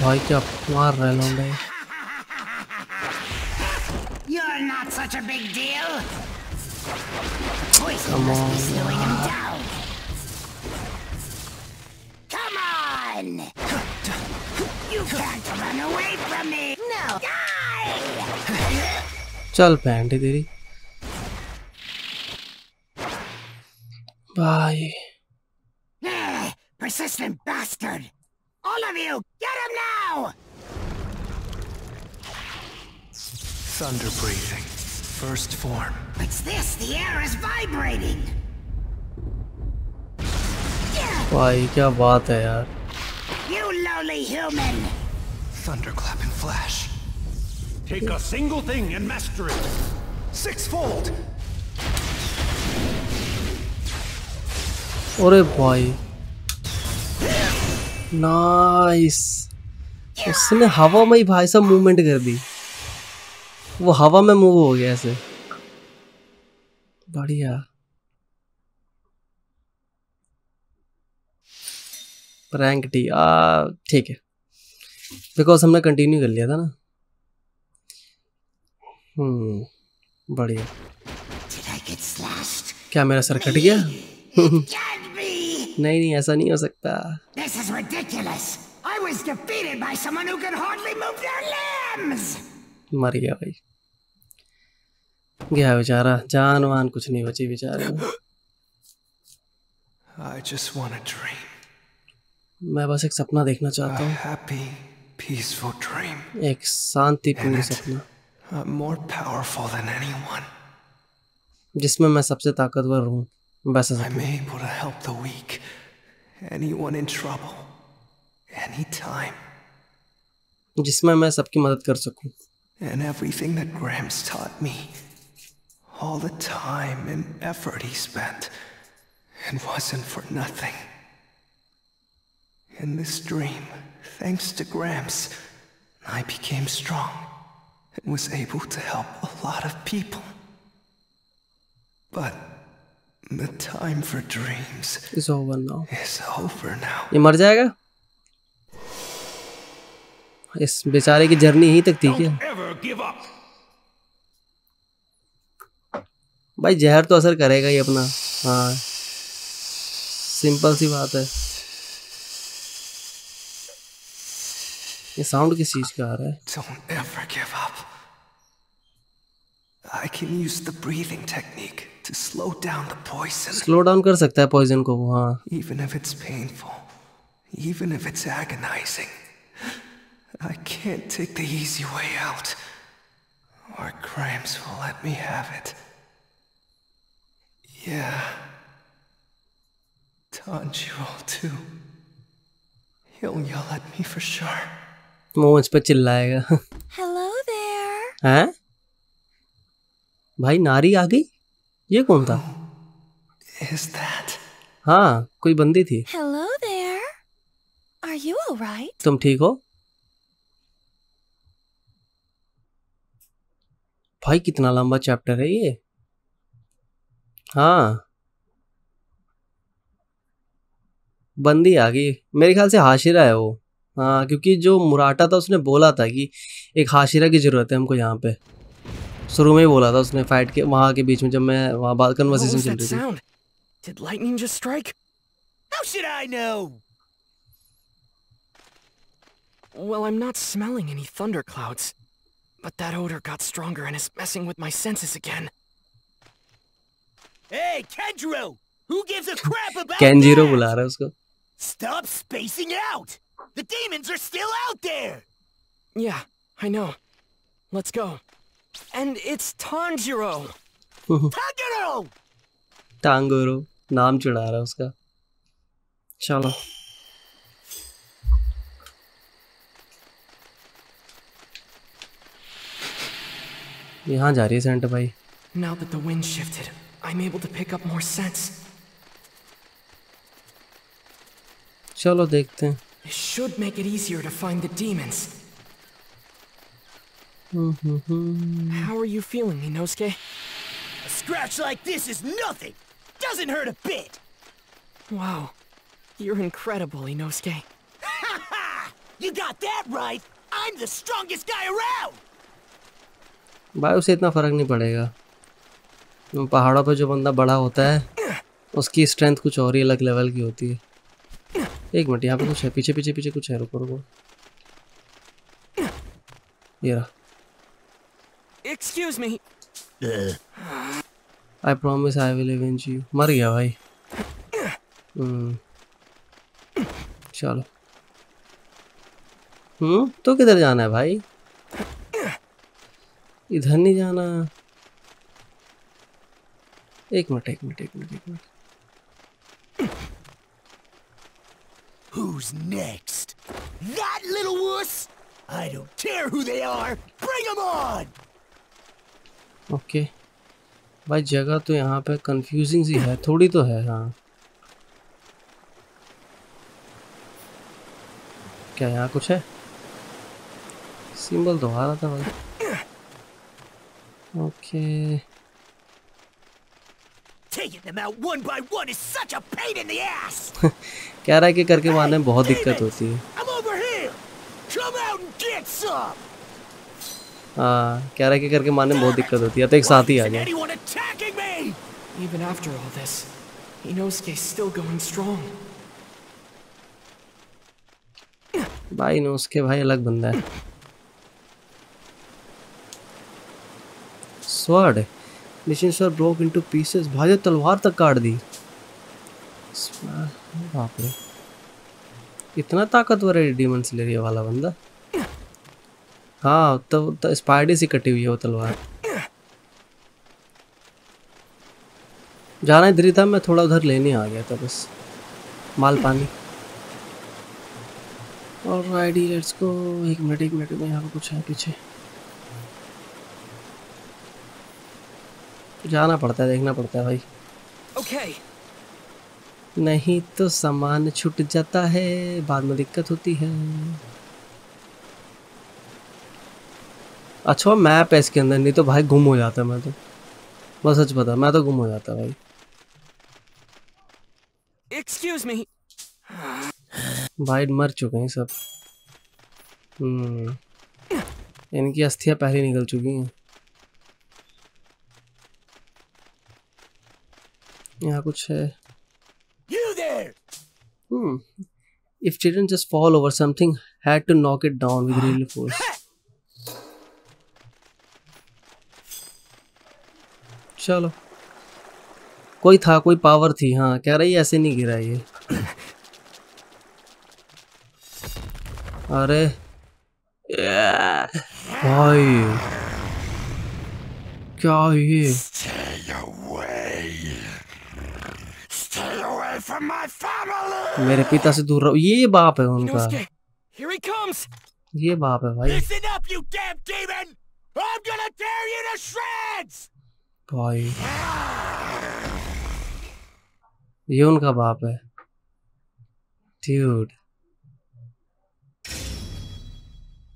भाई, क्या मार रहे लोग भाई? You're not such a big deal! Poison Come must on. be slowing him down! Come on! You can't run away from me! No! Die! चल पैंट तेरी भाई Eh, persistent bastard! All of you, get him now! Thunder breathing. First form. What's this? The air is vibrating! भाई क्या बात है यार You lowly human! Thunderclap and flash. Take a single thing and master it. Sixfold! अरे भाई nice उसने हवा में ही भाई साहब मूवमेंट कर दी वो हवा में मूव हो गया ऐसे। बढ़िया। प्रैंक टी ठीक है। बिकॉज़ हमने कंटिन्यू कर लिया था ना। हम्म बढ़िया। क्या मेरा सर कट गया? नहीं नहीं ऐसा नहीं हो सकता। This मर गया भाई। गया बेचारा जान वान कुछ नहीं बची बेचारे I just want a dream. मैं बस एक सपना देखना चाहता हूँ happy, peaceful dream. एक शांतिपूर्ण सपना I'm more powerful than anyone. जिसमें मैं सबसे ताकतवर हूँ वैसा I'm able to help the weak. Anyone in trouble. Anytime. जिसमें मैं सबकी मदद कर सकूँ And everything that Gramps taught me. All the time and effort he spent. It wasn't for nothing. In this dream, thanks to Gramps, I became strong and was able to help a lot of people. But the time for dreams is over now is over now. ये मर जाएगा इस बेचारे की journey यहीं तक थी क्या भाई जहर तो असर करेगा ही अपना। हाँ। सिंपल सी बात है। ये साउंड किस चीज़ का आ रहा है? स्लो डाउन कर सकता है पॉइजन को हाँ। Even if it's painful even if it's agonizing I can take the easy way Yeah. Tanjiro, too. He'll yell at me for sure. वो मुझ पे चिल्लाएगा Hello there. हैं भाई नारी आ गई ये कौन था Is that? हाँ कोई बंदी थी Hello there. Are you alright? तुम ठीक हो भाई कितना लंबा चैप्टर है ये हाँ बंदी आ गई मेरे ख्याल से हाशिरा है वो हाँ क्योंकि जो मुराटा था उसने बोला था कि एक हाशिरा की ज़रूरत है हमको यहाँ पे शुरू में ही बोला था उसने फाइट के वहाँ के बीच में जब मैं वहाँ बात कन्वर्सेशन चल रही थी? Did lightning just strike? How should I know? Well, I'm not smelling any thunderclouds. But that odor got stronger and is messing with my senses again. Hey, Kendro! Who gives a crap about कैनजीरो that? बुला रहा है उसको Stop spacing out! The demons are still out there! Yeah, I know. Let's go. And it's Tanjiro! Tagero! टांगोरो नाम चढ़ा रहा है उसका चलो यहाँ जा रही है सेंट भाई Now that the wind shifted, I'm able to pick up more scents. चलो देखते It should make it easier to find the demons. How are you feeling, Inosuke? A scratch like this is nothing. Doesn't hurt a bit. Wow. You're incredible, Inosuke. Ha ha! You got that right. I'm the strongest guy around. भाई उसे इतना फर्क नहीं पड़ेगा. पहाड़ों पे जो बंदा बड़ा होता है उसकी स्ट्रेंथ कुछ और ही अलग लेवल की होती है। एक मिनट यहाँ पे कुछ है पीछे पीछे पीछे कुछ है रुको रुको। ये रहा। Excuse me. I promise I will avenge you मर गया भाई। हम्म। चलो। हम्म तो किधर जाना है भाई? इधर नहीं जाना। एक मिनट एक मिनट एक मिनट एक minute Who's next? That little wuss? I don't care who they are. Bring them on! Okay भाई जगह तो यहाँ पे कंफ्यूजिंग सी है थोड़ी तो है हाँ क्या यहाँ कुछ है सिंबल तो आ रहा था भाई okay Taking them out one by one is such a pain in the ass! कह रहा है कि करके मारने में बहुत दिक्कत होती है I'm over here! Come out and get some! हाँ कह रहा है कि करके मारने में बहुत दिक्कत होती है तो एक साथ ही आ जाए anyone attacking me? Even after all this, Inosuke's still going strong. भाई नो उसके भाई अलग बंदा है sword sword broke into pieces भाई तलवार तक काट दी। बाप रे। इतना ताकतवर है डीमन स्लेयर ये वाला बंदा। हाँ तो, तो स्पाइडर से कटी हुई है वो तलवार। जाना इधर ही था मैं थोड़ा उधर लेने आ गया था बस। माल पानी। और राइडी लेट्स को एक मिनट एक मिनट में यहाँ पे कुछ है पीछे। जाना पड़ता है देखना पड़ता है भाई। Okay, नहीं तो सामान छूट जाता है बाद में दिक्कत होती है। अच्छा मैप है इसके अंदर नहीं तो भाई गुम हो जाता मैं तो। बस सच बता मैं तो गुम हो जाता भाई। Excuse me. भाई मर चुके हैं सब। हम्म। इनकी अस्थियाँ पहले निकल चुकी हैं। यहाँ कुछ है। If children just fall over something had to knock it down with real force चलो। कोई था कोई पावर थी हाँ कह रही ऐसे नहीं गिरा ये। अरे। भाई। क्या ये? मेरे पिता से दूर रहो। ये बाप है उनका. ये बाप है भाई! भाई। ये उनका बाप है। ड्यूड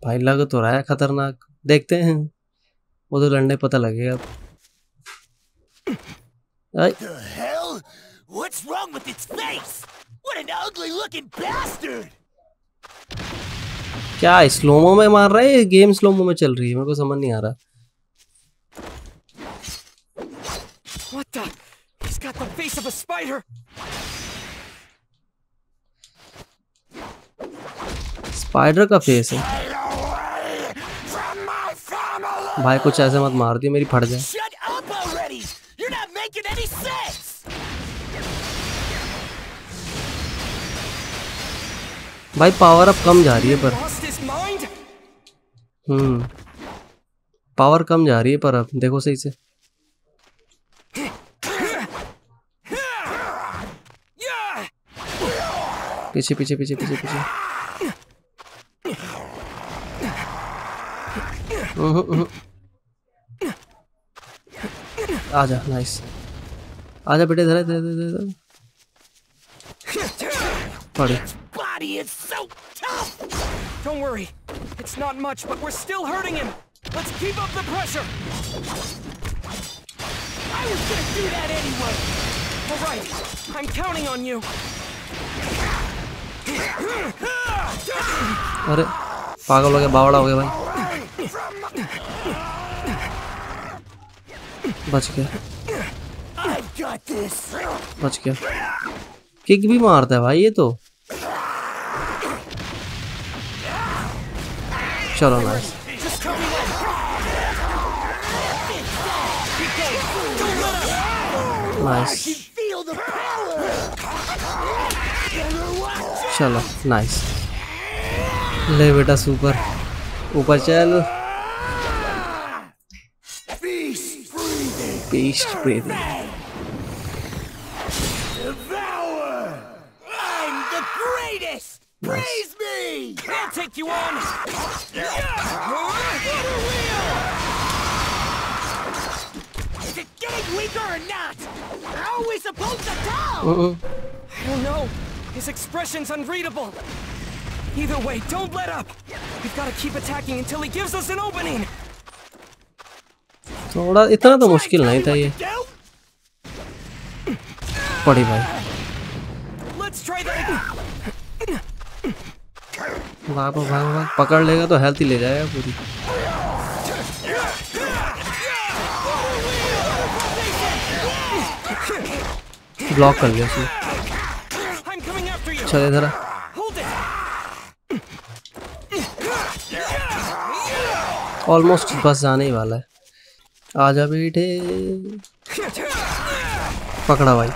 भाई लग तो रहा है खतरनाक। देखते हैं। वो तो लड़ने पता लगेगा। With its face? What an ugly looking bastard! क्या स्लोमो में मार रहा है ये गेम स्लोमो में चल रही है मेरे को समझ नहीं आ रहा What the? He's got the face of a spider. Spider का फेस है. भाई कुछ ऐसे मत मार दियो मेरी फट जाए भाई पावर अब कम जा रही है पर? हम्म पावर कम जा रही है पर अब देखो सही से! पीछे पीछे पीछे पीछे पीछे। आजा नाइस आजा बेटे इधर इधर इधर इधर पड़ी Body is so tough! Don't worry. It's not much, but we're still hurting him. Let's keep up the pressure. I was gonna do that anyway! All right. I'm counting on you. अरे पागल हो गया बावड़ा हो गया भाई बच गया I've got this! बच गया किक भी मारता है भाई ये तो चलो नाइस चलो नाइस ले बेटा सुपर ऊपर चल. Beast breathing greatest! Praise me! I'll take you on! Is it getting weaker or not? How are we supposed to tell? Mm-mm. I don't know. His expression's unreadable. Either way, don't let up. We've got to keep attacking until he gives us an opening. थोड़ा इतना तो मुश्किल नहीं था ये Do? पड़ी भाई भाग भाग भाग पकड़ लेगा तो हेल्थ ही ले जाएगा पूरी। ब्लॉक कर लिया. चल इधर. ऑलमोस्ट बस जाने ही वाला है। आजा बेटे। पकड़ा भाई।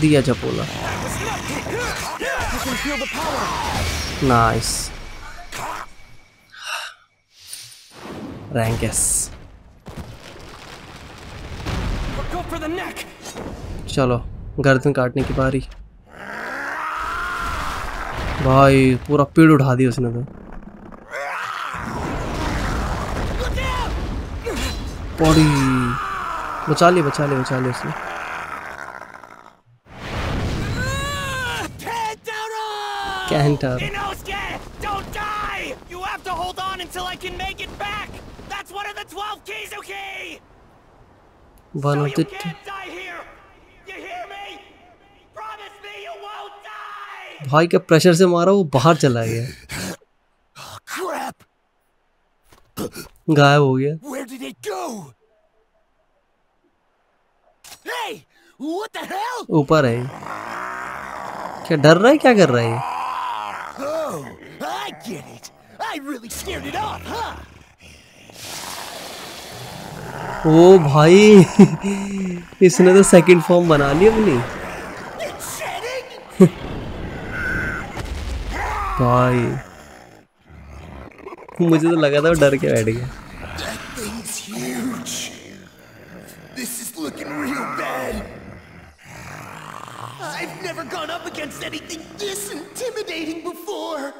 दिया चपोला। The neck. चलो, गर्दन काटने की बारी। भाई, पूरा पेड़ उठा दिया उसने तो। पड़ी। बचा लिया बचा लिया बचा लिया उसने। Pantera! कैंटर Inosuke! Don't die! You have to hold on until I can make it back! That's one of the 12 Kizuki! One So of you can't die here! You hear me? Promise me you won't die! भाई का pressure से मारा वो बाहर चला गया Crap! गायब हो गया Where did it go? Hey! What the hell? ऊपर है क्या डर रहा है क्या कर रहा है? Oh, I get it. I really scared it off, huh? ओ भाई इसने तो सेकंड फॉर्म बना लिया अपनी भाई मुझे तो लगा था वो डर के बैठ गया against anything this intimidating before.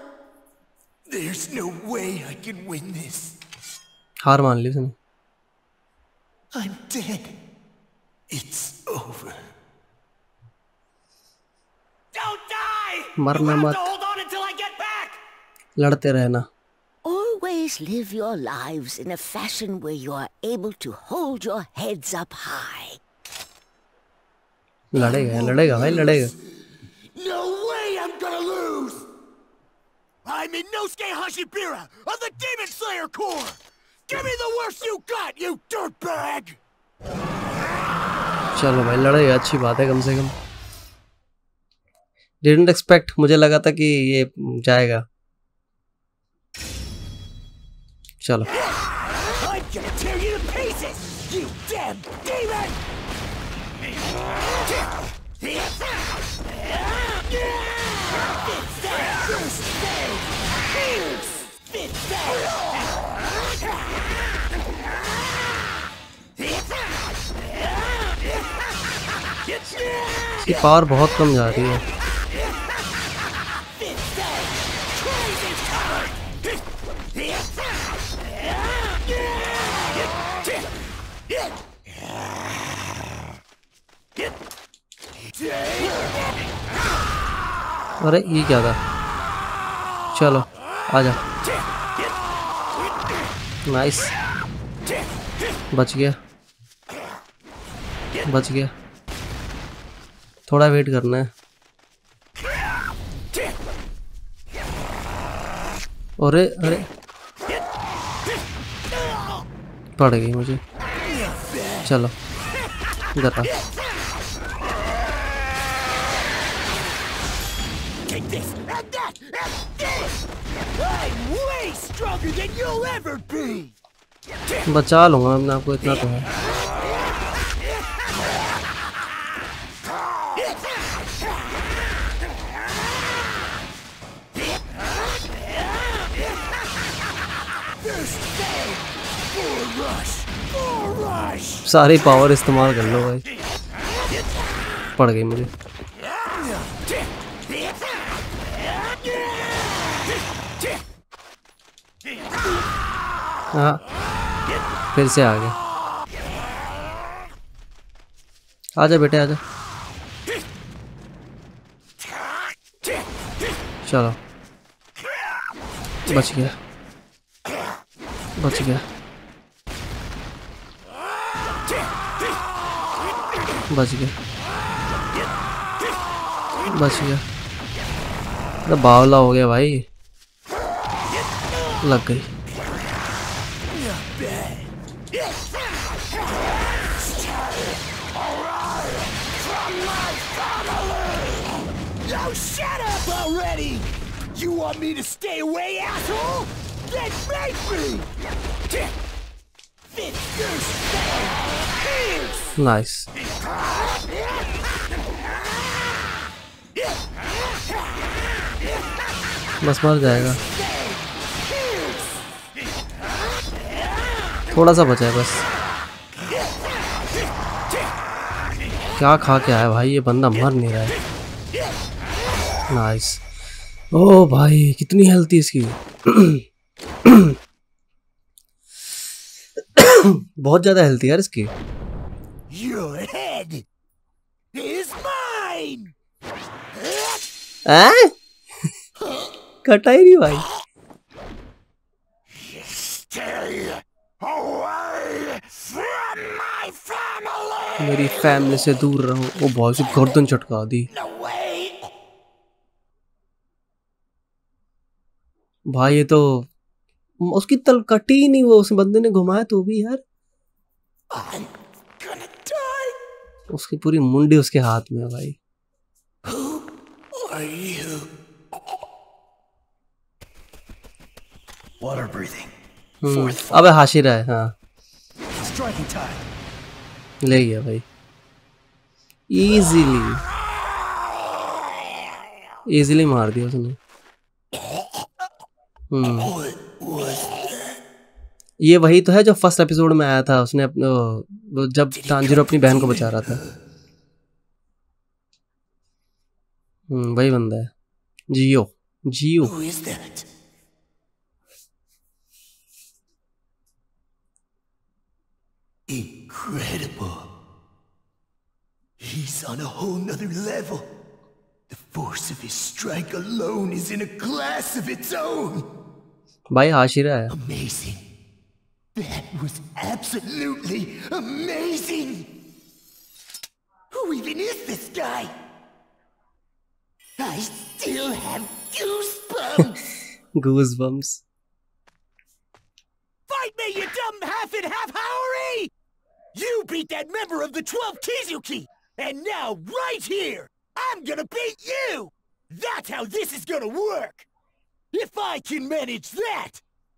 There's no way I can win this. हार मान ली उसने I'm dead. It's over. Don't die! मरना you have मत। to hold on until I get back! लड़ते रहना Always live your lives in a fashion where you are able to hold your heads up high. लड़ेगा लड़ेगा भाई लड़ेगा No way I'm gonna lose! I'm Inosuke Hashibira of the Demon Slayer Corps! Give me the worst you got, you dirtbag! चलो भाई लड़ेगा अच्छी बात है कम से कम डिडंट एक्सपेक्ट मुझे लगा था कि ये जाएगा चलो इसकी पावर बहुत कम जा रही है। अरे, ये क्या था? चलो आजा नाइस बच गया। बच गया। थोड़ा वेट करना है। अरे अरे। पड़ गई मुझे। चलो गता बचा लूँगा अपने आपको इतना तो है। सारी पावर इस्तेमाल कर लो भाई। पड़ गई मुझे। हाँ फिर से आ गए आजा बेटे, आजा। चलो। बच गया। बच गया। बच गया बच गया अरे बावला हो गया भाई लग गई Oh, shut up already! You want me to stay away, asshole? Then make me! Nice बस मर जाएगा। थोड़ा सा बचा है बस। क्या खा के आया भाई? ये बंदा मर नहीं रहा है। नाइस ओ भाई, कितनी हेल्थ थी इसकी। बहुत ज़्यादा हेल्थ यार इसकी Your head is mine! हैं? कटा ही नहीं भाई! मेरी फैमिली से दूर रहो वो भाई से गर्दन चटका दी भाई, ये तो उसकी तल कटी ही नहीं वो उस बंदे ने घुमाया तो भी यार! उसकी पूरी मुंडी उसके हाथ में है भाई Are you? Water breathing. हम्म, अबे हाशिरा है हाँ। Striking time. ले गया भाई। इजीली इजीली मार दिया उसने। हम्म ये वही तो है जो फ़र्स्ट एपिसोड में आया था उसने अपने जब तांजिरो अपनी बहन को बचा रहा था हम्म वही बंदा है Giyu Giyu? Incredible. He's on a whole nother level. The force of his strike alone is in a class of its own. भाई हाशिरा है Amazing. That was absolutely amazing. Who even is this guy? I still have goosebumps. goosebumps. Fight me, you dumb half and half haori! You beat that member of the 12 Kizuki! And now, right here, I'm gonna beat you! That's how this is gonna work! If I can manage that,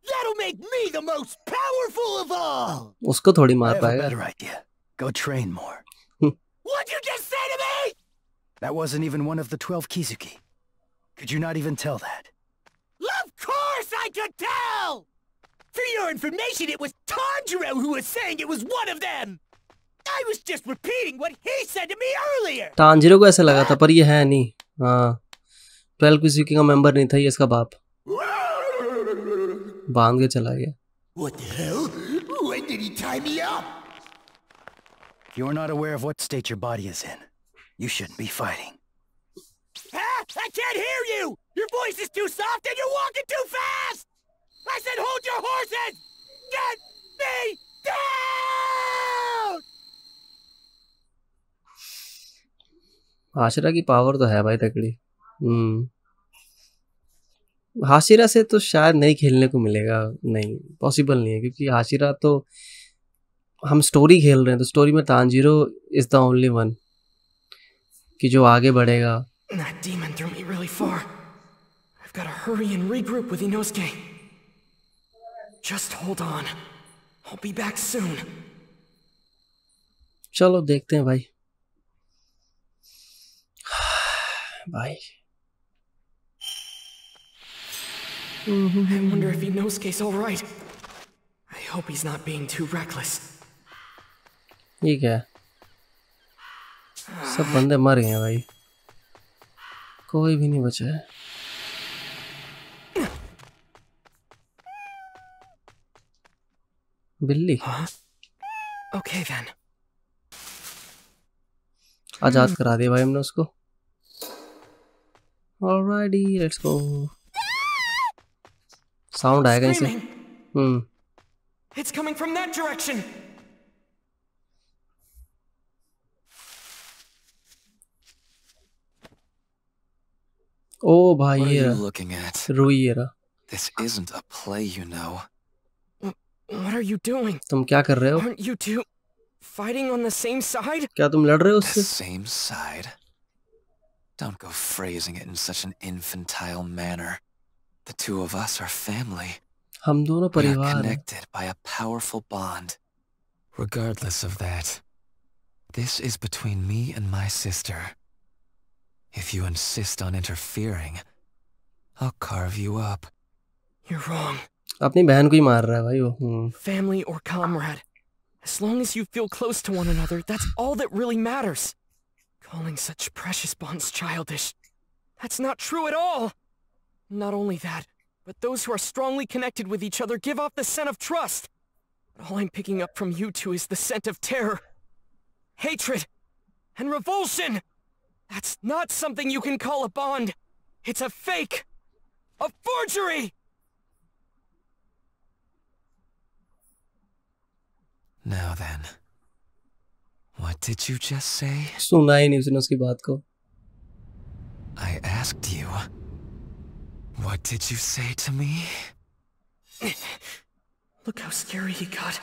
that'll make me the most powerful of all! उसको थोड़ी Have a better idea. Go train more. What'd you just say to me? That wasn't even one of the 12 Kizuki. Could you not even tell that? Of course I could tell! For your information, it was Tanjiro who was saying it was one of them! I was just repeating what he said to me earlier! Tanjiro को ऐसा लगा था पर ये है नहीं हाँ twelve किसी का मेंबर नहीं था ये इसका बाप बांध के चला गया What the hell? When did he tie me up? You're not aware of what state your body is in. You shouldn't be fighting. Huh? I can't hear you! Your voice is too soft and you're walking too fast! I said hold your horses! Get me down! Hashira की power तो है भाई तकड़ी हम्म Hashira से तो शायद नहीं खेलने को मिलेगा नहीं पॉसिबल नहीं है क्योंकि हाशिरा तो हम स्टोरी खेल रहे हैं तो स्टोरी में Tanjiro is the only one कि जो आगे बढ़ेगा That demon threw me really far. I've got to hurry and regroup with Inosuke. Just hold on. I'll be back soon. चलो देखते हैं भाई भाई I wonder if Inosuke's alright. hope he's not being too reckless. ये क्या है सब बंदे मर गए भाई। कोई भी नहीं बचा है। बिल्ली? ओके देन आज़ाद करा दिया भाई हमने उसको। ऑलराइटी लेट्स गो साउंड आएगा इसे हम्म। It's coming from that direction ओ भाई What are ये you रहा looking at? रुई ये रहा This isn't a play, you know. What are you doing? तुम क्या कर रहे हो Aren't you two fighting on the same side? क्या तुम लड़ रहे हो The उससे same side? Don't go phrasing it in such an infantile manner. The two of us are family. हम दोनों We are परिवार हैं connected by a powerful bond. Regardless of that, this is between me and my sister. If you insist on interfering, I'll carve you up. You're wrong. अपनी बहन को ही मार रहा है भाई वो हम्म Family or comrade. As long as you feel close to one another, that's all that really matters. Calling such precious bonds childish. That's not true at all. Not only that, but those who are strongly connected with each other give off the scent of trust. But all I'm picking up from you two is the scent of terror, hatred, and revulsion. That's not something you can call a bond. It's a fake. A forgery! Now then, what did you just say? सुना ही नहीं उसने उसकी बात को I asked you. What did you say to me? Look how scary he got.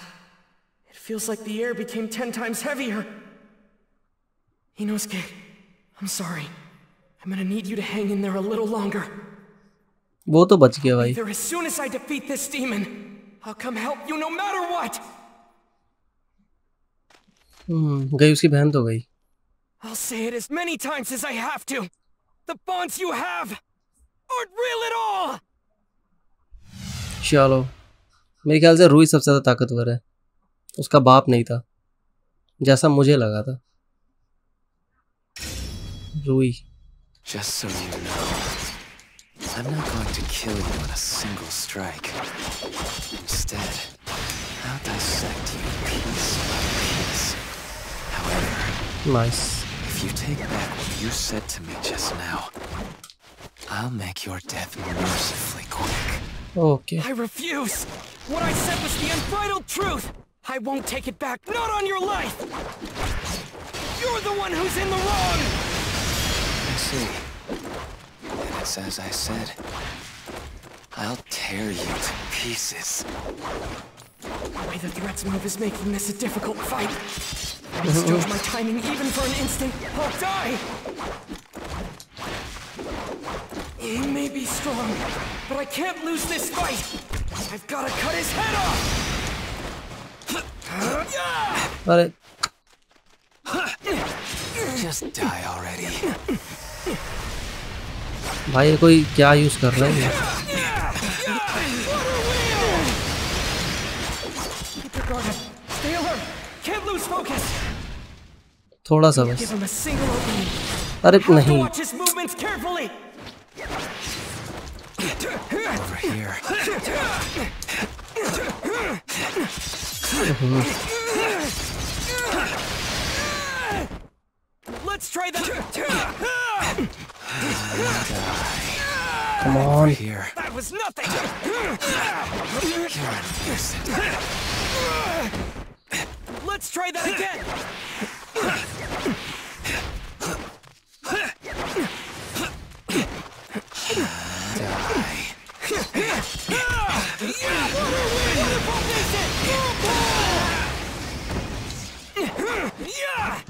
It feels like the air became ten times heavier. Inosuke, I'm sorry. I'm gonna need you to hang in there a little longer. वो तो बच गया भाई Either as soon as I defeat this demon, I'll come help you no matter what. हम्म गई उसकी बहन तो गई I'll say it as many times as I have to. The bonds you have aren't real at all. चलो मेरे ख्याल से रूही सबसे ज्यादा ताकतवर है उसका बाप नहीं था जैसा मुझे लगा था Rui. Just so you know, I'm not going to kill you in a single strike. Instead, I'll dissect you piece by piece. However, nice. if you take back what you said to me just now, I'll make your death mercifully quick. Okay. I refuse! What I said was the unbridled truth! I won't take it back, not on your life! You're the one who's in the wrong! I see. And it's as I said. I'll tear you to pieces. The way the threats move is making this a difficult fight. I misjudge my timing even for an instant. I'll die! He may be strong, but I can't lose this fight! I've gotta cut his head off! अरे Just die already. भाई, ये कोई क्या use कर रहा है थोड़ा सा बस। अरे नहीं। Let's try the Come on. Here. That was nothing. Let's try that again.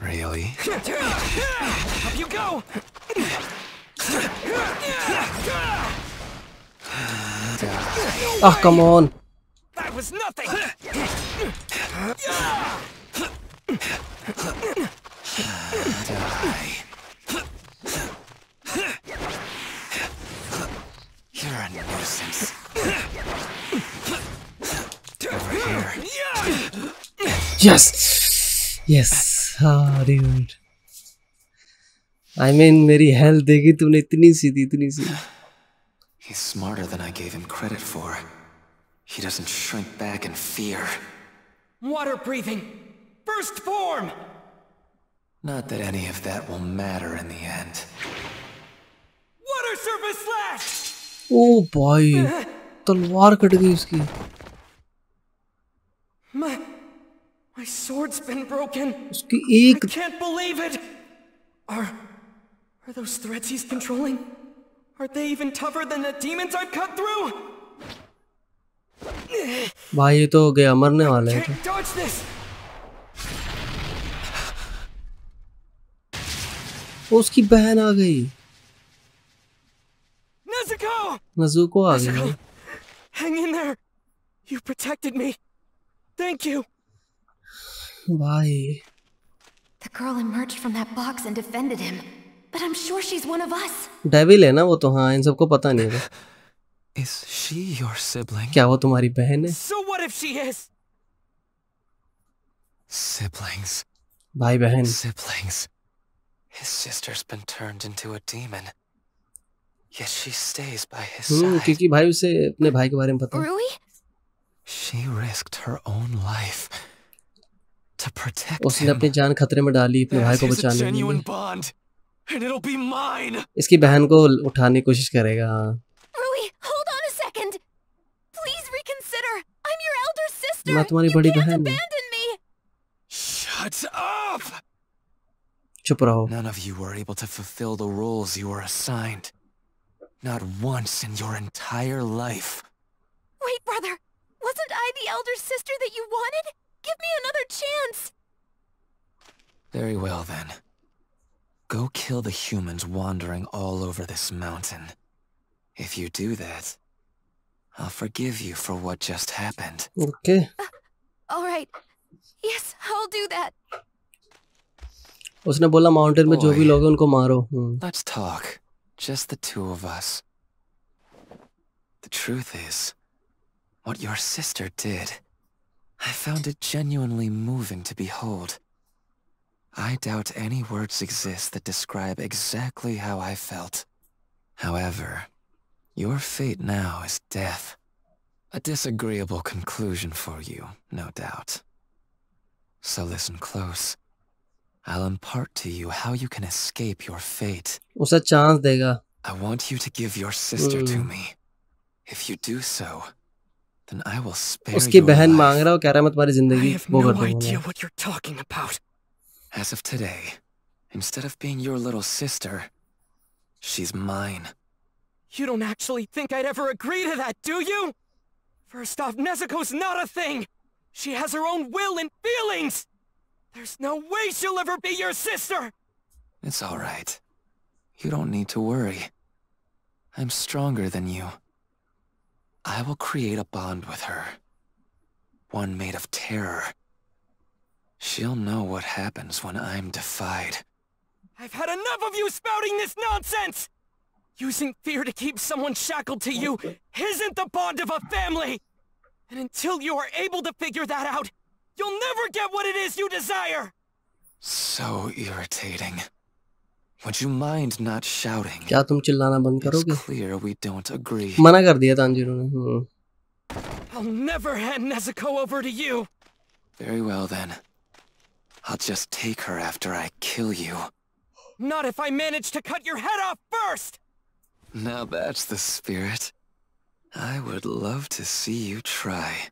Really? Up you go! Oh, come on. That was nothing. You're a nuisance. Over here. Yes. Yes. Oh, dude. I mean मेरी health देखी तूने इतनी सी थी इतनी सी He's smarter than I gave him credit for. He doesn't shrink back in fear. Water breathing! First form! Not that any of that will matter in the end. Water surface slash! ओ भाई तलवार cut गई उसकी My, my sword's been broken. उसकी एक I can't believe it. Are, are those threads he's controlling? Are they even tougher than the demons I've cut through? भाई ये तो हो गया मरने वाला है Can't dodge this. तो उसकी बहन आ गई Nezuko! नजुको आ गई Nezuko, hang in there. You protected me. Thank you. भाई The girl emerged from that box and defended him. But I'm sure she's one of us. Devil है ना वो तो हाँ इन सबको पता नहीं है Is she your sibling? क्या वो तुम्हारी बहन है So what if she is? Siblings. भाई बहन Siblings. His sister's been turned into a demon. Yet she stays by his hmm side. क्योंकि भाई उसे अपने भाई के बारे में पता है Rui? She risked her own life to protect उसने him. अपनी जान खतरे में डाली अपने भाई को That is a बचाने के genuine लिए bond, and it'll be mine. इसकी बहन को उठाने की कोशिश करेगा हाँ Rui, hold on a second. Please reconsider. I'm your elder sister. मैं तुम्हारी you बड़ी can't बहन हूँ abandon me. Shut up! चुप रहो None of you were able to fulfill the roles you were assigned. Not once in your entire life. Wait, brother. Wasn't I the elder sister that you wanted? Give me another chance. Very well then. Go kill the humans wandering all over this mountain. If you do that, I'll forgive you for what just happened. Okay All right. Yes, I'll do that. उसने बोला mountain में जो भी Boy. लोग हैं उनको मारो हम्म Let's talk. Just the two of us. The truth is, what your sister did, I found it genuinely moving to behold. I doubt any words exist that describe exactly how I felt. However, your fate now is death. A disagreeable conclusion for you, no doubt. So listen close. I'll impart to you how you can escape your fate. उसे chance देगा I want you to give your sister to Mm. me. If you do so, then I will spare उसकी your बहन life. मांग रहा है वो कह रहा है मैं तुम्हारी I जिंदगी have वो no कर दूंगा idea मैं। what you're talking about. As of today, instead of being your little sister, she's mine. You don't actually think I'd ever agree to that, do you? First off, Nezuko's not a thing. She has her own will and feelings. There's no way she'll ever be your sister. It's all right. You don't need to worry. I'm stronger than you. I will create a bond with her. One made of terror. She'll know what happens when I'm defied. I've had enough of you spouting this nonsense! Using fear to keep someone shackled to you isn't the bond of a family! And until you are able to figure that out, you'll never get what it is you desire! So irritating. Would you mind not shouting? क्या तुम चिल्लाना बंद It's करोगे clear we don't agree. मना कर दिया Tanjiro ने हम्म I'll never hand Nezuko over to you! Very well then. I'll just take her after I kill you. Not if I manage to cut your head off first! Now that's the spirit. I would love to see you try.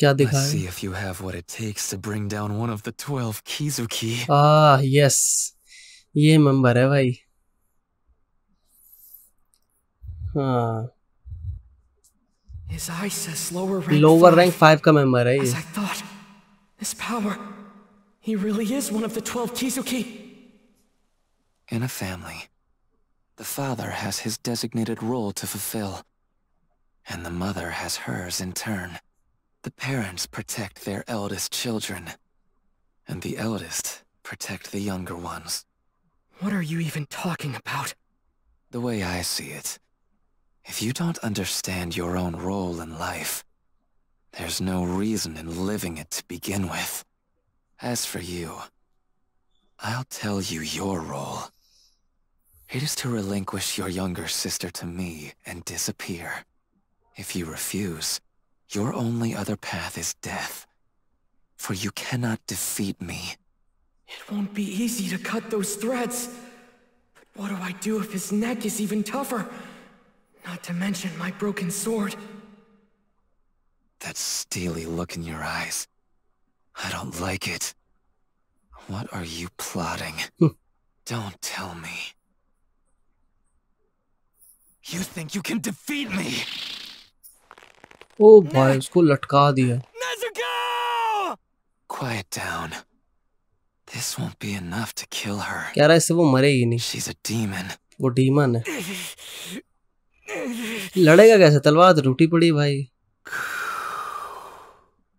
क्या Let's दिखाया see if you have what it takes to bring down one of the twelve Kizuki. Uh yes ये member है भाई हाँ His eye lower rank. Lower five. rank five का member As I thought, this power, he really is one of the twelve Kizuki. In a family, the father has his designated role to fulfill, and the mother has hers in turn. The parents protect their eldest children, and the eldest protect the younger ones. What are you even talking about? The way I see it, if you don't understand your own role in life, there's no reason in living it to begin with. As for you, I'll tell you your role. It is to relinquish your younger sister to me and disappear. If you refuse, your only other path is death. For you cannot defeat me. It won't be easy to cut those threads. But what do I do if his neck is even tougher? Not to mention my broken sword. That steely look in your eyes. I don't like it. What are you plotting? don't tell me. You think you can defeat me? ओ भाई उसको लटका दिया Nezuko! Quiet down. This won't be enough to kill her. कह रहा है इससे वो मरेगी नहीं She's a demon. वो डीमन है लड़ेगा कैसे तलवार तो टूटी पड़ी भाई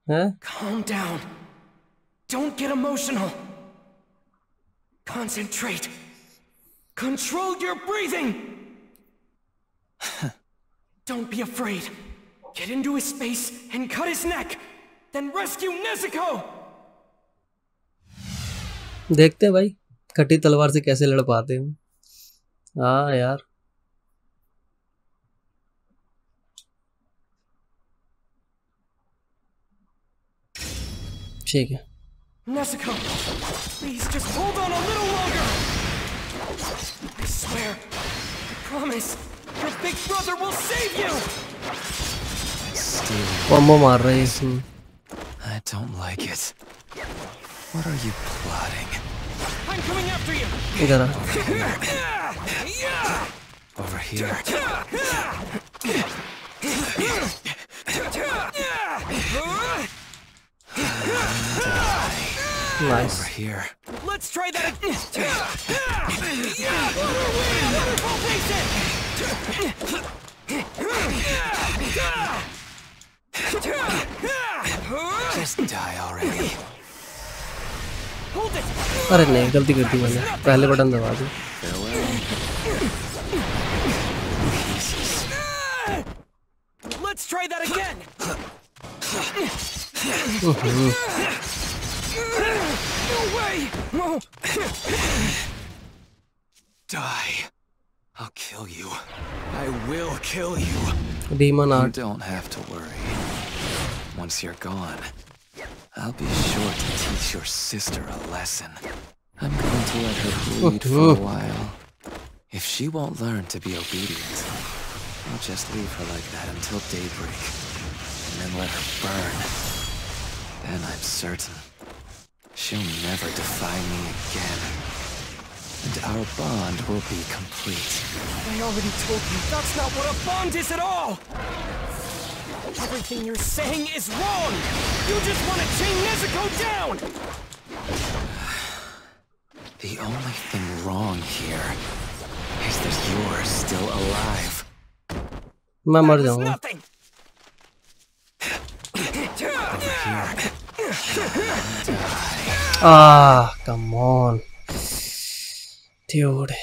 हैं Calm down. Don't get emotional. Concentrate. Control your breathing. Don't be afraid. Get into his space and cut his neck. Then rescue Nezuko. देखते हैं भाई कटी तलवार से कैसे लड़ पाते हैं हाँ यार ठीक है Nezuko, please just hold on a little longer. I swear, I promise, your big brother will save you. Steely. Combo मार रहे हैं इसमें I don't like it. What are you plotting? I'm coming after you. इधर आ Over here. Nice Over here. Let's try that again. Waterfall Basin. Just die already. Hold it. अरे नहीं गलती कर दी मैंने पहले बटन दबा दी Let's try that again. no way! No! Die. I'll kill you. I will kill you. Demon art. You don't have to worry. Once you're gone, I'll be sure to teach your sister a lesson. I'm going to let her bleed for a while. If she won't learn to be obedient, I'll just leave her like that until daybreak and let her burn. Then I'm certain she'll never defy me again. And our bond will be complete. I already told you that's not what a bond is at all! Everything you're saying is wrong! You just want to chain Nezuko down! The only thing wrong here is that you're still alive. That was nothing! Ah, come on. Dude.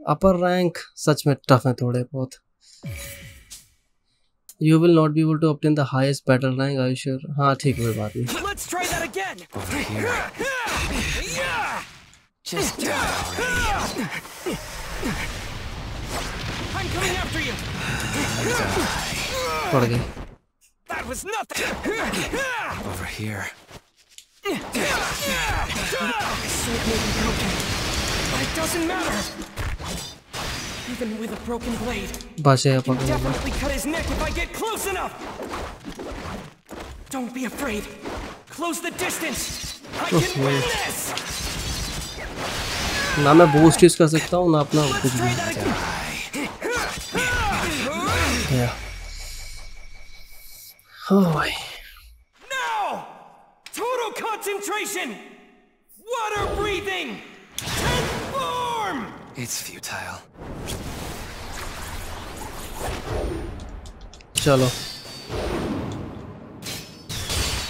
Upper rank सच में tough है थोड़े बहुत you will not be able to obtain the highest battle rank I sure हाँ ठीक है कोई बात नहीं Let's try that again. Over here. Just die already. I'm coming after you. पड़ गई That was nothing. Over here. Sword may be broken, but it doesn't matter. Even with a broken blade, भाषा can पकड़ ली। definitely cut his neck if I get close enough. Don't be afraid. Close the distance. I can win this. ना मैं boost use कर सकता हूँ ना अपना कुछ Let's try भी that again. Yeah. Oh भाई Now! Total concentration! Water breathing! Transform! It's futile. चलो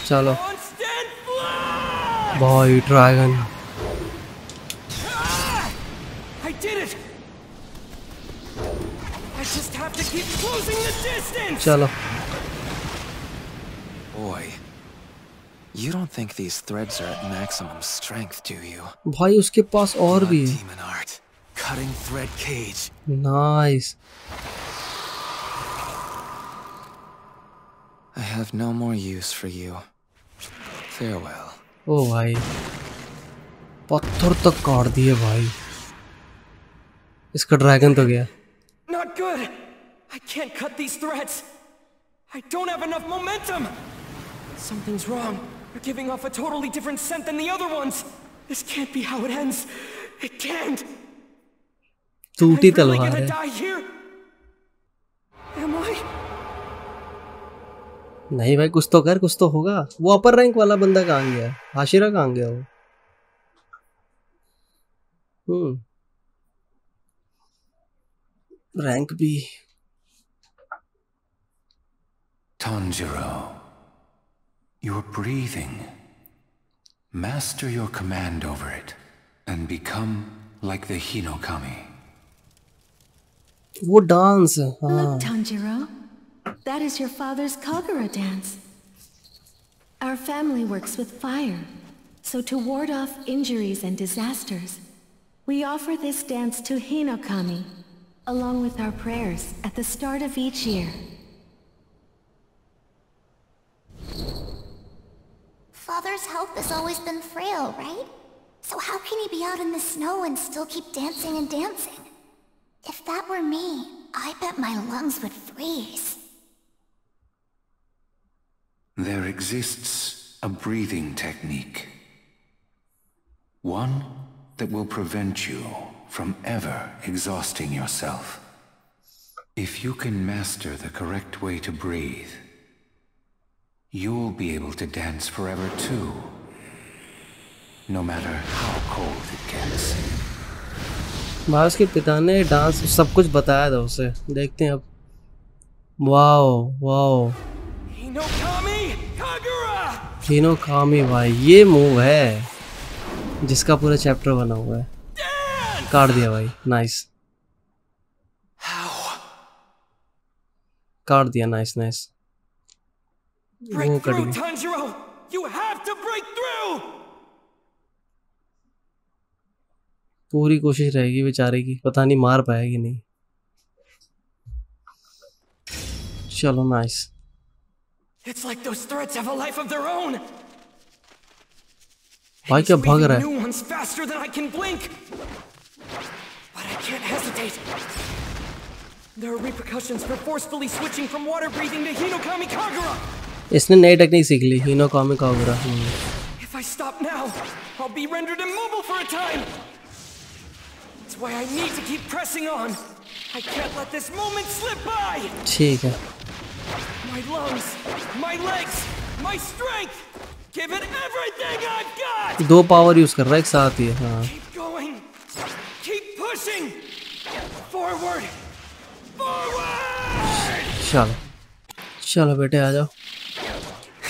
चलो Constant fly! भाई dragon Ah! I did it! I just have to Keep closing the distance! चलो Boy, you don't think these threads are at maximum strength, do you? भाई उसके पास और भी है Demon art. Cutting thread cage. Nice I have no more use for you. Farewell. ओ भाई पत्थर तक काट दिए भाई इसका ड्रैगन तो गया Not good! I can't cut these threads! I don't have enough momentum! Something's wrong. You're giving off a totally different scent than the other ones! This can't be how it ends! It can't! टूटी Am I really तलवार gonna है die here? Am I? नहीं भाई कुछ तो कर कुछ तो होगा वो अपर रैंक वाला बंदा कहाँ गया हाशिरा कहाँ गया वो हम्म रैंक भी Tanjiro, Your breathing. Master your command over it, and become like the Hinokami. What dance? Ah. Look, Tanjiro. That is your father's Kagura dance. Our family works with fire, so to ward off injuries and disasters, we offer this dance to Hinokami, along with our prayers at the start of each year. Father's health has always been frail, right? So how can he be out in the snow and still keep dancing and dancing? If that were me, I bet my lungs would freeze. There exists a breathing technique. One that will prevent you from ever exhausting yourself. If you can master the correct way to breathe, you'll be able to dance forever too. No matter how cold it gets. भाई उसके पिता ने dance सब कुछ बताया था उसे। देखते हैं अब। Wow wow! हीनो कामी भाई ये मूव है। जिसका पूरा चैप्टर बना हुआ है। काट दिया भाई। नाइस काट दिया। Nice nice Break cut through, गया Tanjiro! You have to break through! पूरी कोशिश रहेगी बेचारे की पता नहीं मार पाएगी नहीं चलो nice It's like those threads have a life of their own. भाई क्या भाग रहा New है ones faster than I can blink. But I can't hesitate. There are repercussions for forcefully switching from water breathing to Hinokami Kagura. इसने नई technique सीख ली हिनो कॉमिक Obra if I stop now I will be rendered immobile for a time that's why I need to keep pressing on I can't let this moment slip by ठीक है। My lungs my legs my strength give it everything I got दो power use कर रहा है एक साथ ही हाँ। Keep going keep pushing forward forward चलो चलो बेटे आ जाओ।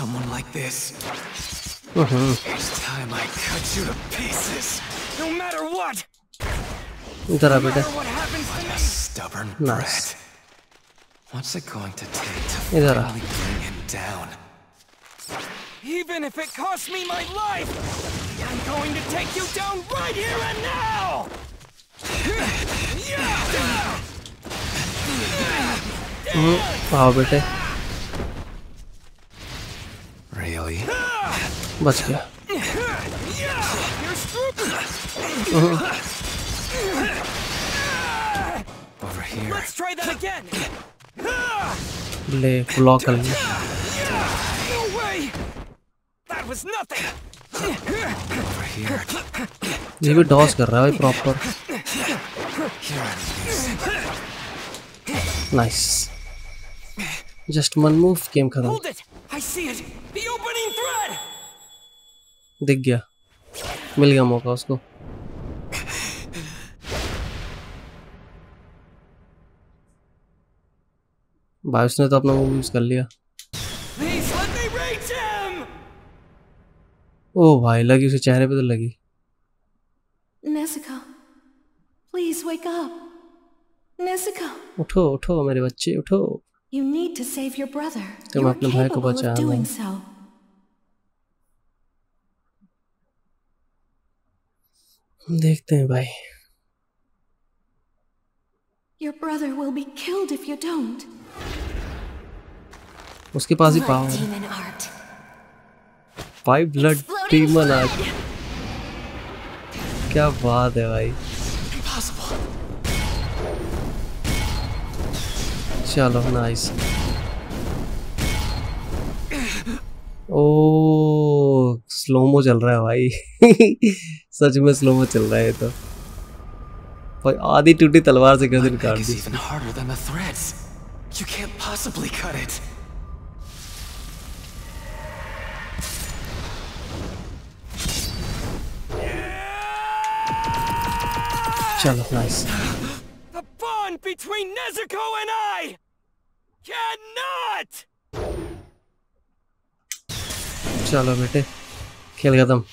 someone like this. It's time I cut you to pieces. No matter what. No beta. What a stubborn brat. What's it going to take to finally bring him down? Even if it costs me my life, I'm going to take you down right here and now. Mm-hmm. Wow, beta. Really? बच गया You're stupid. Hmm, Over here. Let's try that again. ले block कर लिया No way. That was nothing. Over here. ये भी DOS कर रहा है भाई proper Here I'm nice just one move game खत्म Hold it! I see it. The opening thread. दिख गया। मिल गया मौका उसको। भाई उसने तो अपना वो यूज़ कर लिया। ओ भाई लगी उसे चेहरे पे तो लगी। नेसिका प्लीज़ वेक उठो उठो मेरे बच्चे उठो। you need to save your brother. तुम You're अपने भाई को capable बचाना। of doing so. देखते हैं भाई Your brother will be killed if you don't. उसके पास ही Blood पावर demon art. भाई ब्लड Exploding डीमन आज blood. क्या बात है भाई चलो नाइस ओ स्लोमो चल रहा है भाई। सच में स्लोमो चल रहा है तो। भाई आधी टूटी तलवार से गर्दन काट दी? You can't bond between Nezuko and I! Cannot! चलो बेटे खेल खत्म।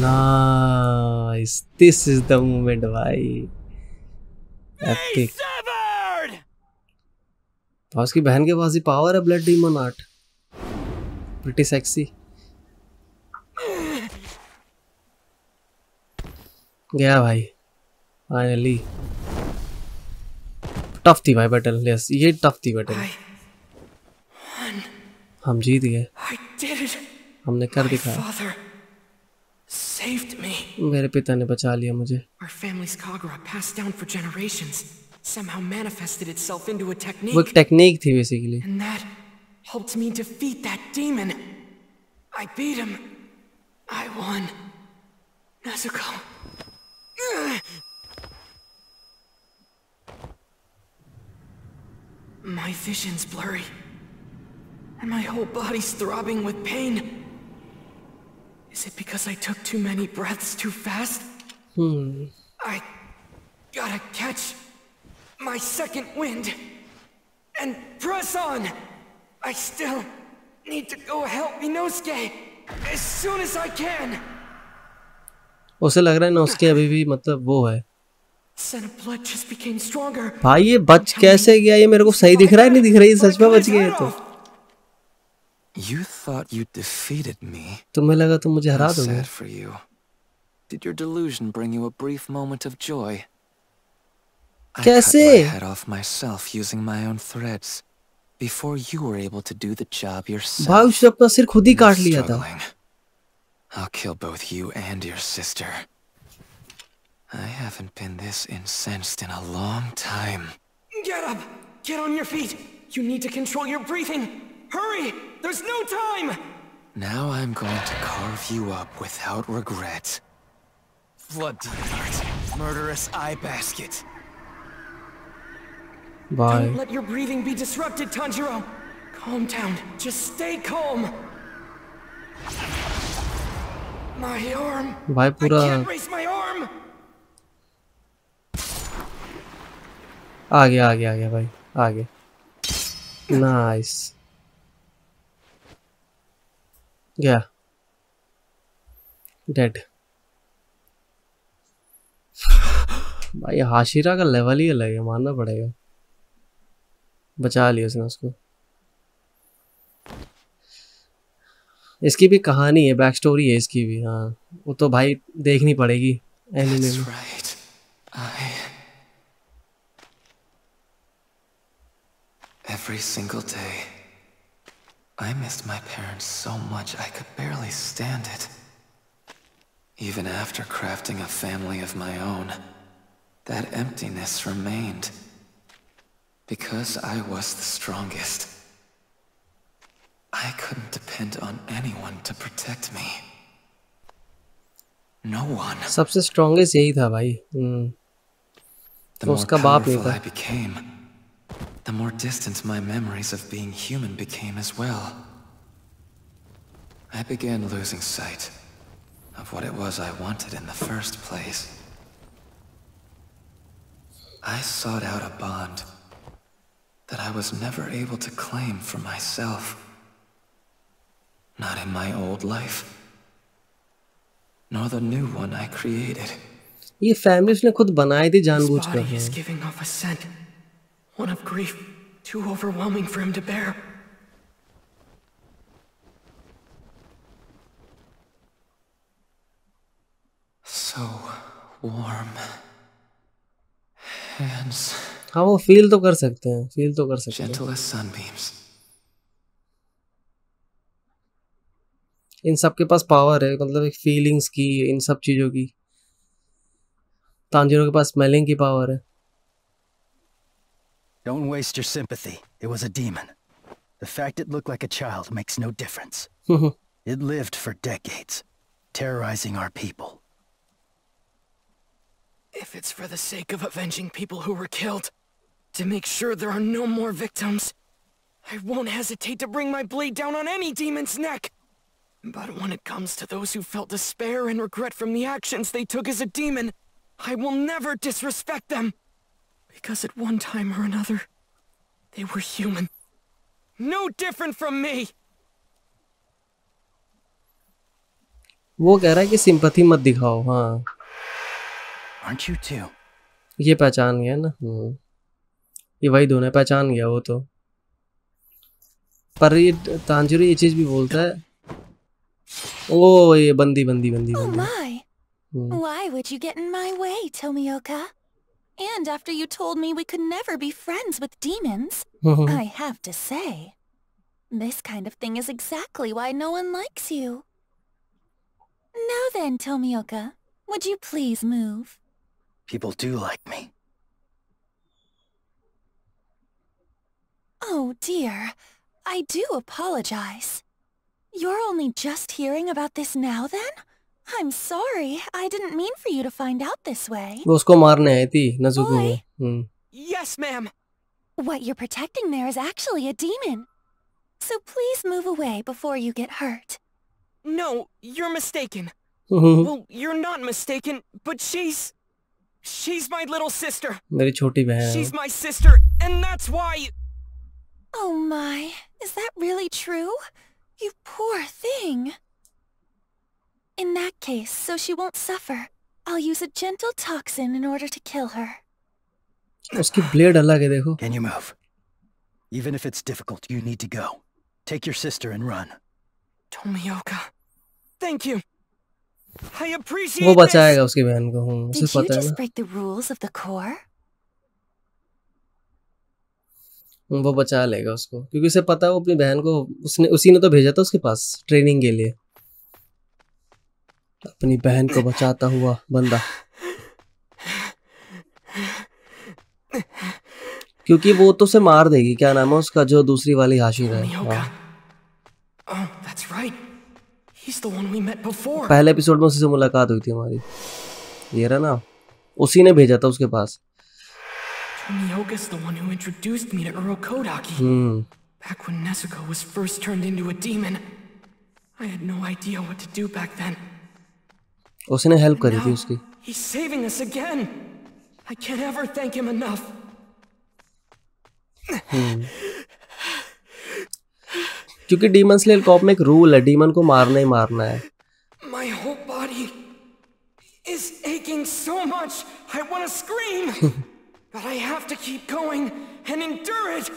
Nice this is the moment भाई। एपिक तो उसकी बहन के पास ही पावर है blood demon art pretty sexy गया भाई फाइनली टफ थी भाई बैटल यस ये टफ थी बैटल हम जीत गए! हमने कर दिखाया. मेरे पिता ने बचा लिया मुझे somehow manifested itself into a वो technique. एक टेक्निक थी basically And that helped me defeat that demon. I beat him. I won. Nezuko. My vision's blurry. And my whole body's throbbing with pain. Is it because I took too many breaths too fast? Hmm. I gotta catch my second wind and press on. I still need to go help Inosuke as soon as I can. उसे लग रहा है ना उसके अभी भी मतलब वो है. भाई ये बच कैसे गया ये मेरे को सही दिख रहा है नहीं दिख रहा है सच में बच गया तो You thought you defeated me. तुम्हें लगा तुम मुझे हरा दोगे sad for you. Did your delusion bring you a brief moment of joy? कैसे? I cut my head off myself using my own threads before you were able to do the job yourself. भाई उसने अपना सिर खुद ही काट लिया था struggling. I'll kill both you and your sister. I haven't been this incensed in a long time. Get up! Get on your feet! You need to control your breathing! Hurry! There's no time! Now I'm going to carve you up without regret. Blood demon art. Murderous eye basket. भाई Don't let your breathing be disrupted, Tanjiro! Calm down. Just stay calm. भाई पूरा आ गया आ गया आ गया भाई आ गया nice गया dead भाई हाशिरा का लेवल ही अलग है मानना पड़ेगा। बचा लिया उसने उसको। इसकी भी कहानी है बैक स्टोरी है इसकी भी हाँ वो तो भाई देखनी पड़ेगी एनिमे That's में right. I. Every single day, I missed my parents so much I could barely stand it. Even after crafting a family of my own, that emptiness remained. Because I was the strongest. I couldn't depend on anyone to protect me. No one. सबसे strongest यही था भाई हम्म The तो more उसका बाप नहीं powerful था I became, the more distant my memories of being human became as well. I began losing sight of what it was I wanted in the first place. I sought out a bond that I was never able to claim for myself. Not in my old life, nor the new one I created. ये family उसने खुद बनाई थी His जानबूझकर body is हाँ। giving off a scent. One of grief, too overwhelming for him to bear. So warm. Hands हाँ वो feel तो कर सकते हैं फील तो कर सकते हैं gentle as sunbeams. इन सब के पास पावर है मतलब एक फीलिंग्स की इन सब चीजों की तांजिरो के पास स्मेलिंग की पावर है Don't waste your sympathy. It was a demon. The fact it looked like a child makes no difference. It lived for decades, terrorizing our people. If it's for the sake of avenging people who were killed, to make sure there are no more victims, I won't hesitate to bring my blade down on any demon's neck. But when it comes to those who felt despair and regret from the actions they took as a demon, I will never disrespect them. Because at one time or another, they were human. No different from me! वो कह रहा है कि sympathy मत दिखाओ हाँ Aren't you too? ये पहचान गया ना हम्म ये वही दोनों है, पहचान गया वो तो पर ये तांजिरो ये चीज भी बोलता है ओ ये बंदी बंदी बंदी Oh बंदी my! Hmm Why would you get in my way, Tomioka? And after you told me we could never be friends with demons, I have to say, this kind of thing is exactly why no one likes you. Now then, Tomioka, would you please move? People do like me. Oh dear, I do apologize. You're only just hearing about this now then? I'm sorry, I didn't mean for you to find out this way. वो उसको मारने आई थी नजुको को Boy. Hmm Yes, ma'am! What you're protecting there is actually a demon. So please move away before you get hurt. No, you're mistaken. Hmm, Well, you're not mistaken, but she's. She's my little sister. मेरी छोटी बहन है She's वो। my sister, and that's why. Oh my, is that really true? You poor thing! In that case, so she won't suffer, I'll use a gentle toxin in order to kill her. Can you move? Even if it's difficult, you need to go. Take your sister and run. Tomioka, thank you. I appreciate. this. Did you just break the rules of the Corps? वो बचा लेगा उसको। क्योंकि उसे पता है वो अपनी बहन को उसने उसी ने तो भेजा था उसके पास ट्रेनिंग के लिए। अपनी बहन को बचाता हुआ बंदा। क्योंकि वो तो उसे मार देगी क्या नाम है उसका जो दूसरी वाली हाशिर है. हाँ। Oh. पहले एपिसोड में उसी से मुलाकात हुई थी हमारी। ये रहा ना उसी ने भेजा था उसके पास। Miyoka's the one who introduced me to Urokodaki. Hmm. Back when Nezuko was first turned into a demon. I had no idea what to do back then. उसने हेल्प करी थी उसकी He's saving us again. I can't ever thank him enough. Hmm. क्योंकि demon slayer corps में एक rule है demon को मारना ही मारना है My whole body is aching so much I want to scream. but I have to keep going and endure it.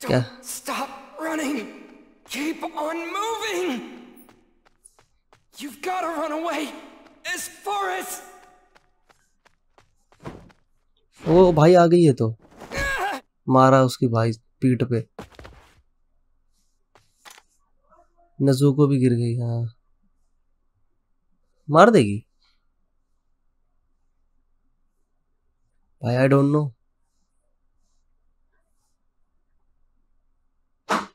Don't क्या stop running. Keep on moving. You've got to run away as far as. वो भाई आ गई है तो मारा उसकी भाई पीठ पे नजूको भी गिर गई हाँ मार देगी भाई I don't know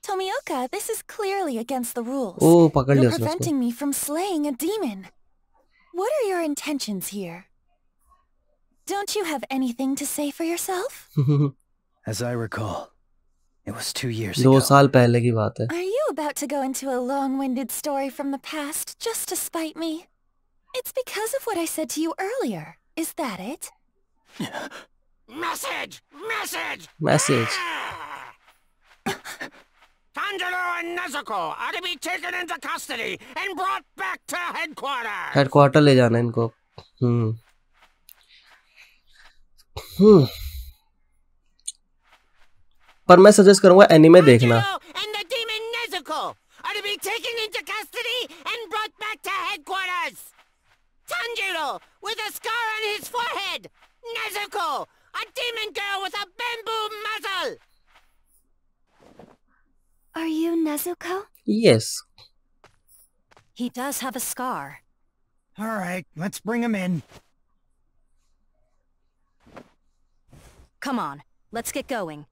Tomioka, this is clearly against the rules. ओ पकड़ लिया You're उसने उसको preventing me from slaying a demon. What are your intentions here? Don't you have anything to say for yourself? As I recall, it was two years दो ago. साल पहले की बात है Are you about to go into a long-winded story from the past just to spite me? It's because of what I said to you earlier. Is that it? Message! Message! Message Tanjiro and Nezuko are to be taken into custody and brought back to headquarters. Headquarter ले जाना है इनको हम्म हम्म पर मैं suggest करूंगा anime देखना Tanjiro and the demon Nezuko are to be taken into custody and brought back to headquarters. Tanjiro with a scar on his forehead. Nezuko, a demon girl with a bamboo muzzle. Are you Nezuko? Yes He does have a scar. All right, let's bring him in. Come on, let's get going.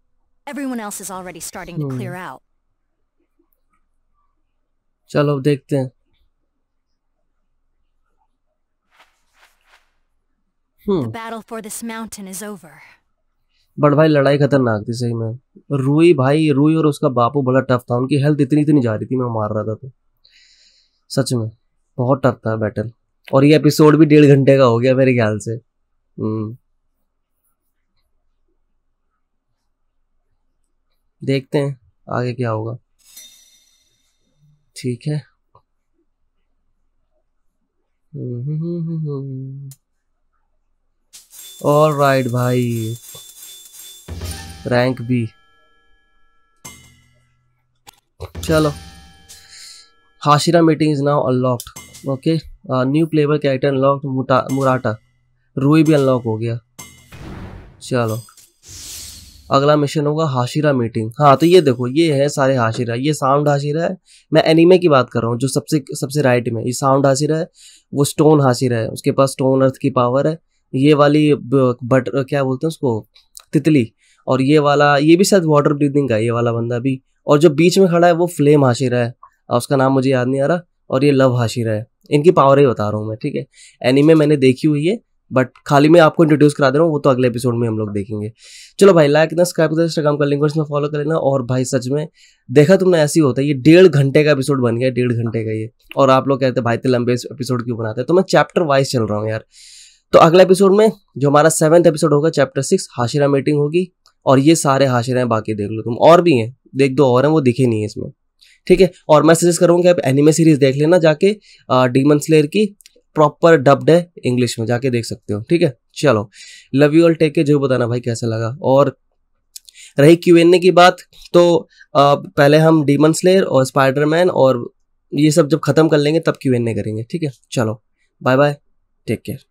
Everyone else is already starting to clear out. चलो देखते हैं The हम्म battle for this mountain is over. But भाई लड़ाई खतरनाक थी सही में। रूई भाई रूई और उसका बापू बड़ा टफ था। उनकी हेल्थ इतनी इतनी जा रही थी मैं मार रहा था तो। सच में बहुत टफ था बैटल और ये एपिसोड भी डेढ़ घंटे का हो गया मेरे ख्याल से। हम्म। देखते हैं आगे क्या होगा। ठीक है। ऑल राइट भाई रैंक बी चलो। Hashira meeting is now unlocked okay new playable character unlocked Murata. Rui भी अनलॉक हो गया। चलो। अगला मिशन होगा हाशिरा मीटिंग हाँ तो ये देखो, ये है सारे हाशिरा। ये साउंड हाशिरा है। मैं एनीमे की बात कर रहा हूँ, जो सबसे सबसे राइट में। ये साउंड हाशिरा है, वो स्टोन हाशिरा है। उसके पास स्टोन अर्थ की पावर है। ये वाली बट क्या बोलते हैं उसको? तितली। और ये वाला ये भी शायद वाटर ब्रीदिंग का है, ये वाला बंदा भी। और जो बीच में खड़ा है वो फ्लेम हाशिरा है। उसका नाम मुझे याद नहीं आ रहा। और ये लव हाशिरा है। इनकी पावर ही बता रहा हूँ मैं ठीक है? एनीमे मैंने देखी हुई है बट खाली मैं आपको इंट्रोड्यूस करा दे रहा हूँ वो तो अगले एपिसोड में हम लोग देखेंगे। चलो भाई लाइक इतना सब्सक्राइब कर इंस्टाग्राम का लिंक इसमें फॉलो कर लेना। और भाई सच में देखा तुमने ऐसी होता है। ये डेढ़ घंटे का एपिसोड बन गया डेढ़ घंटे का ये। और आप लोग कहते हैं भाई तो लंबे एपिसोड क्यों बनाते हैं? तो मैं चैप्टर वाइज चल रहा हूँ यार। तो अगला एपिसोड में जो हमारा सेवन्थ एपिसोड होगा चैप्टर सिक्स हाशिरा मीटिंग होगी और ये सारे हाशिरा हैं बाकी देख लो तुम। और भी हैं देख दो और हैं वो दिखे नहीं है इसमें। ठीक है और मैं सजेस्ट करूँगा कि आप एनिमे सीरीज़ देख लेना जाके डीमन स्लेयर की प्रॉपर डब्ड है इंग्लिश में जाके देख सकते हो। ठीक है चलो। लव यू ऑल टेक के जो बताना भाई कैसा लगा। और रही क्यू एन ए की बात तो आ, पहले हम डीमन स्लेयर और स्पाइडरमैन और ये सब जब खत्म कर लेंगे तब क्यू एन ए करेंगे। ठीक है चलो। Bye bye take care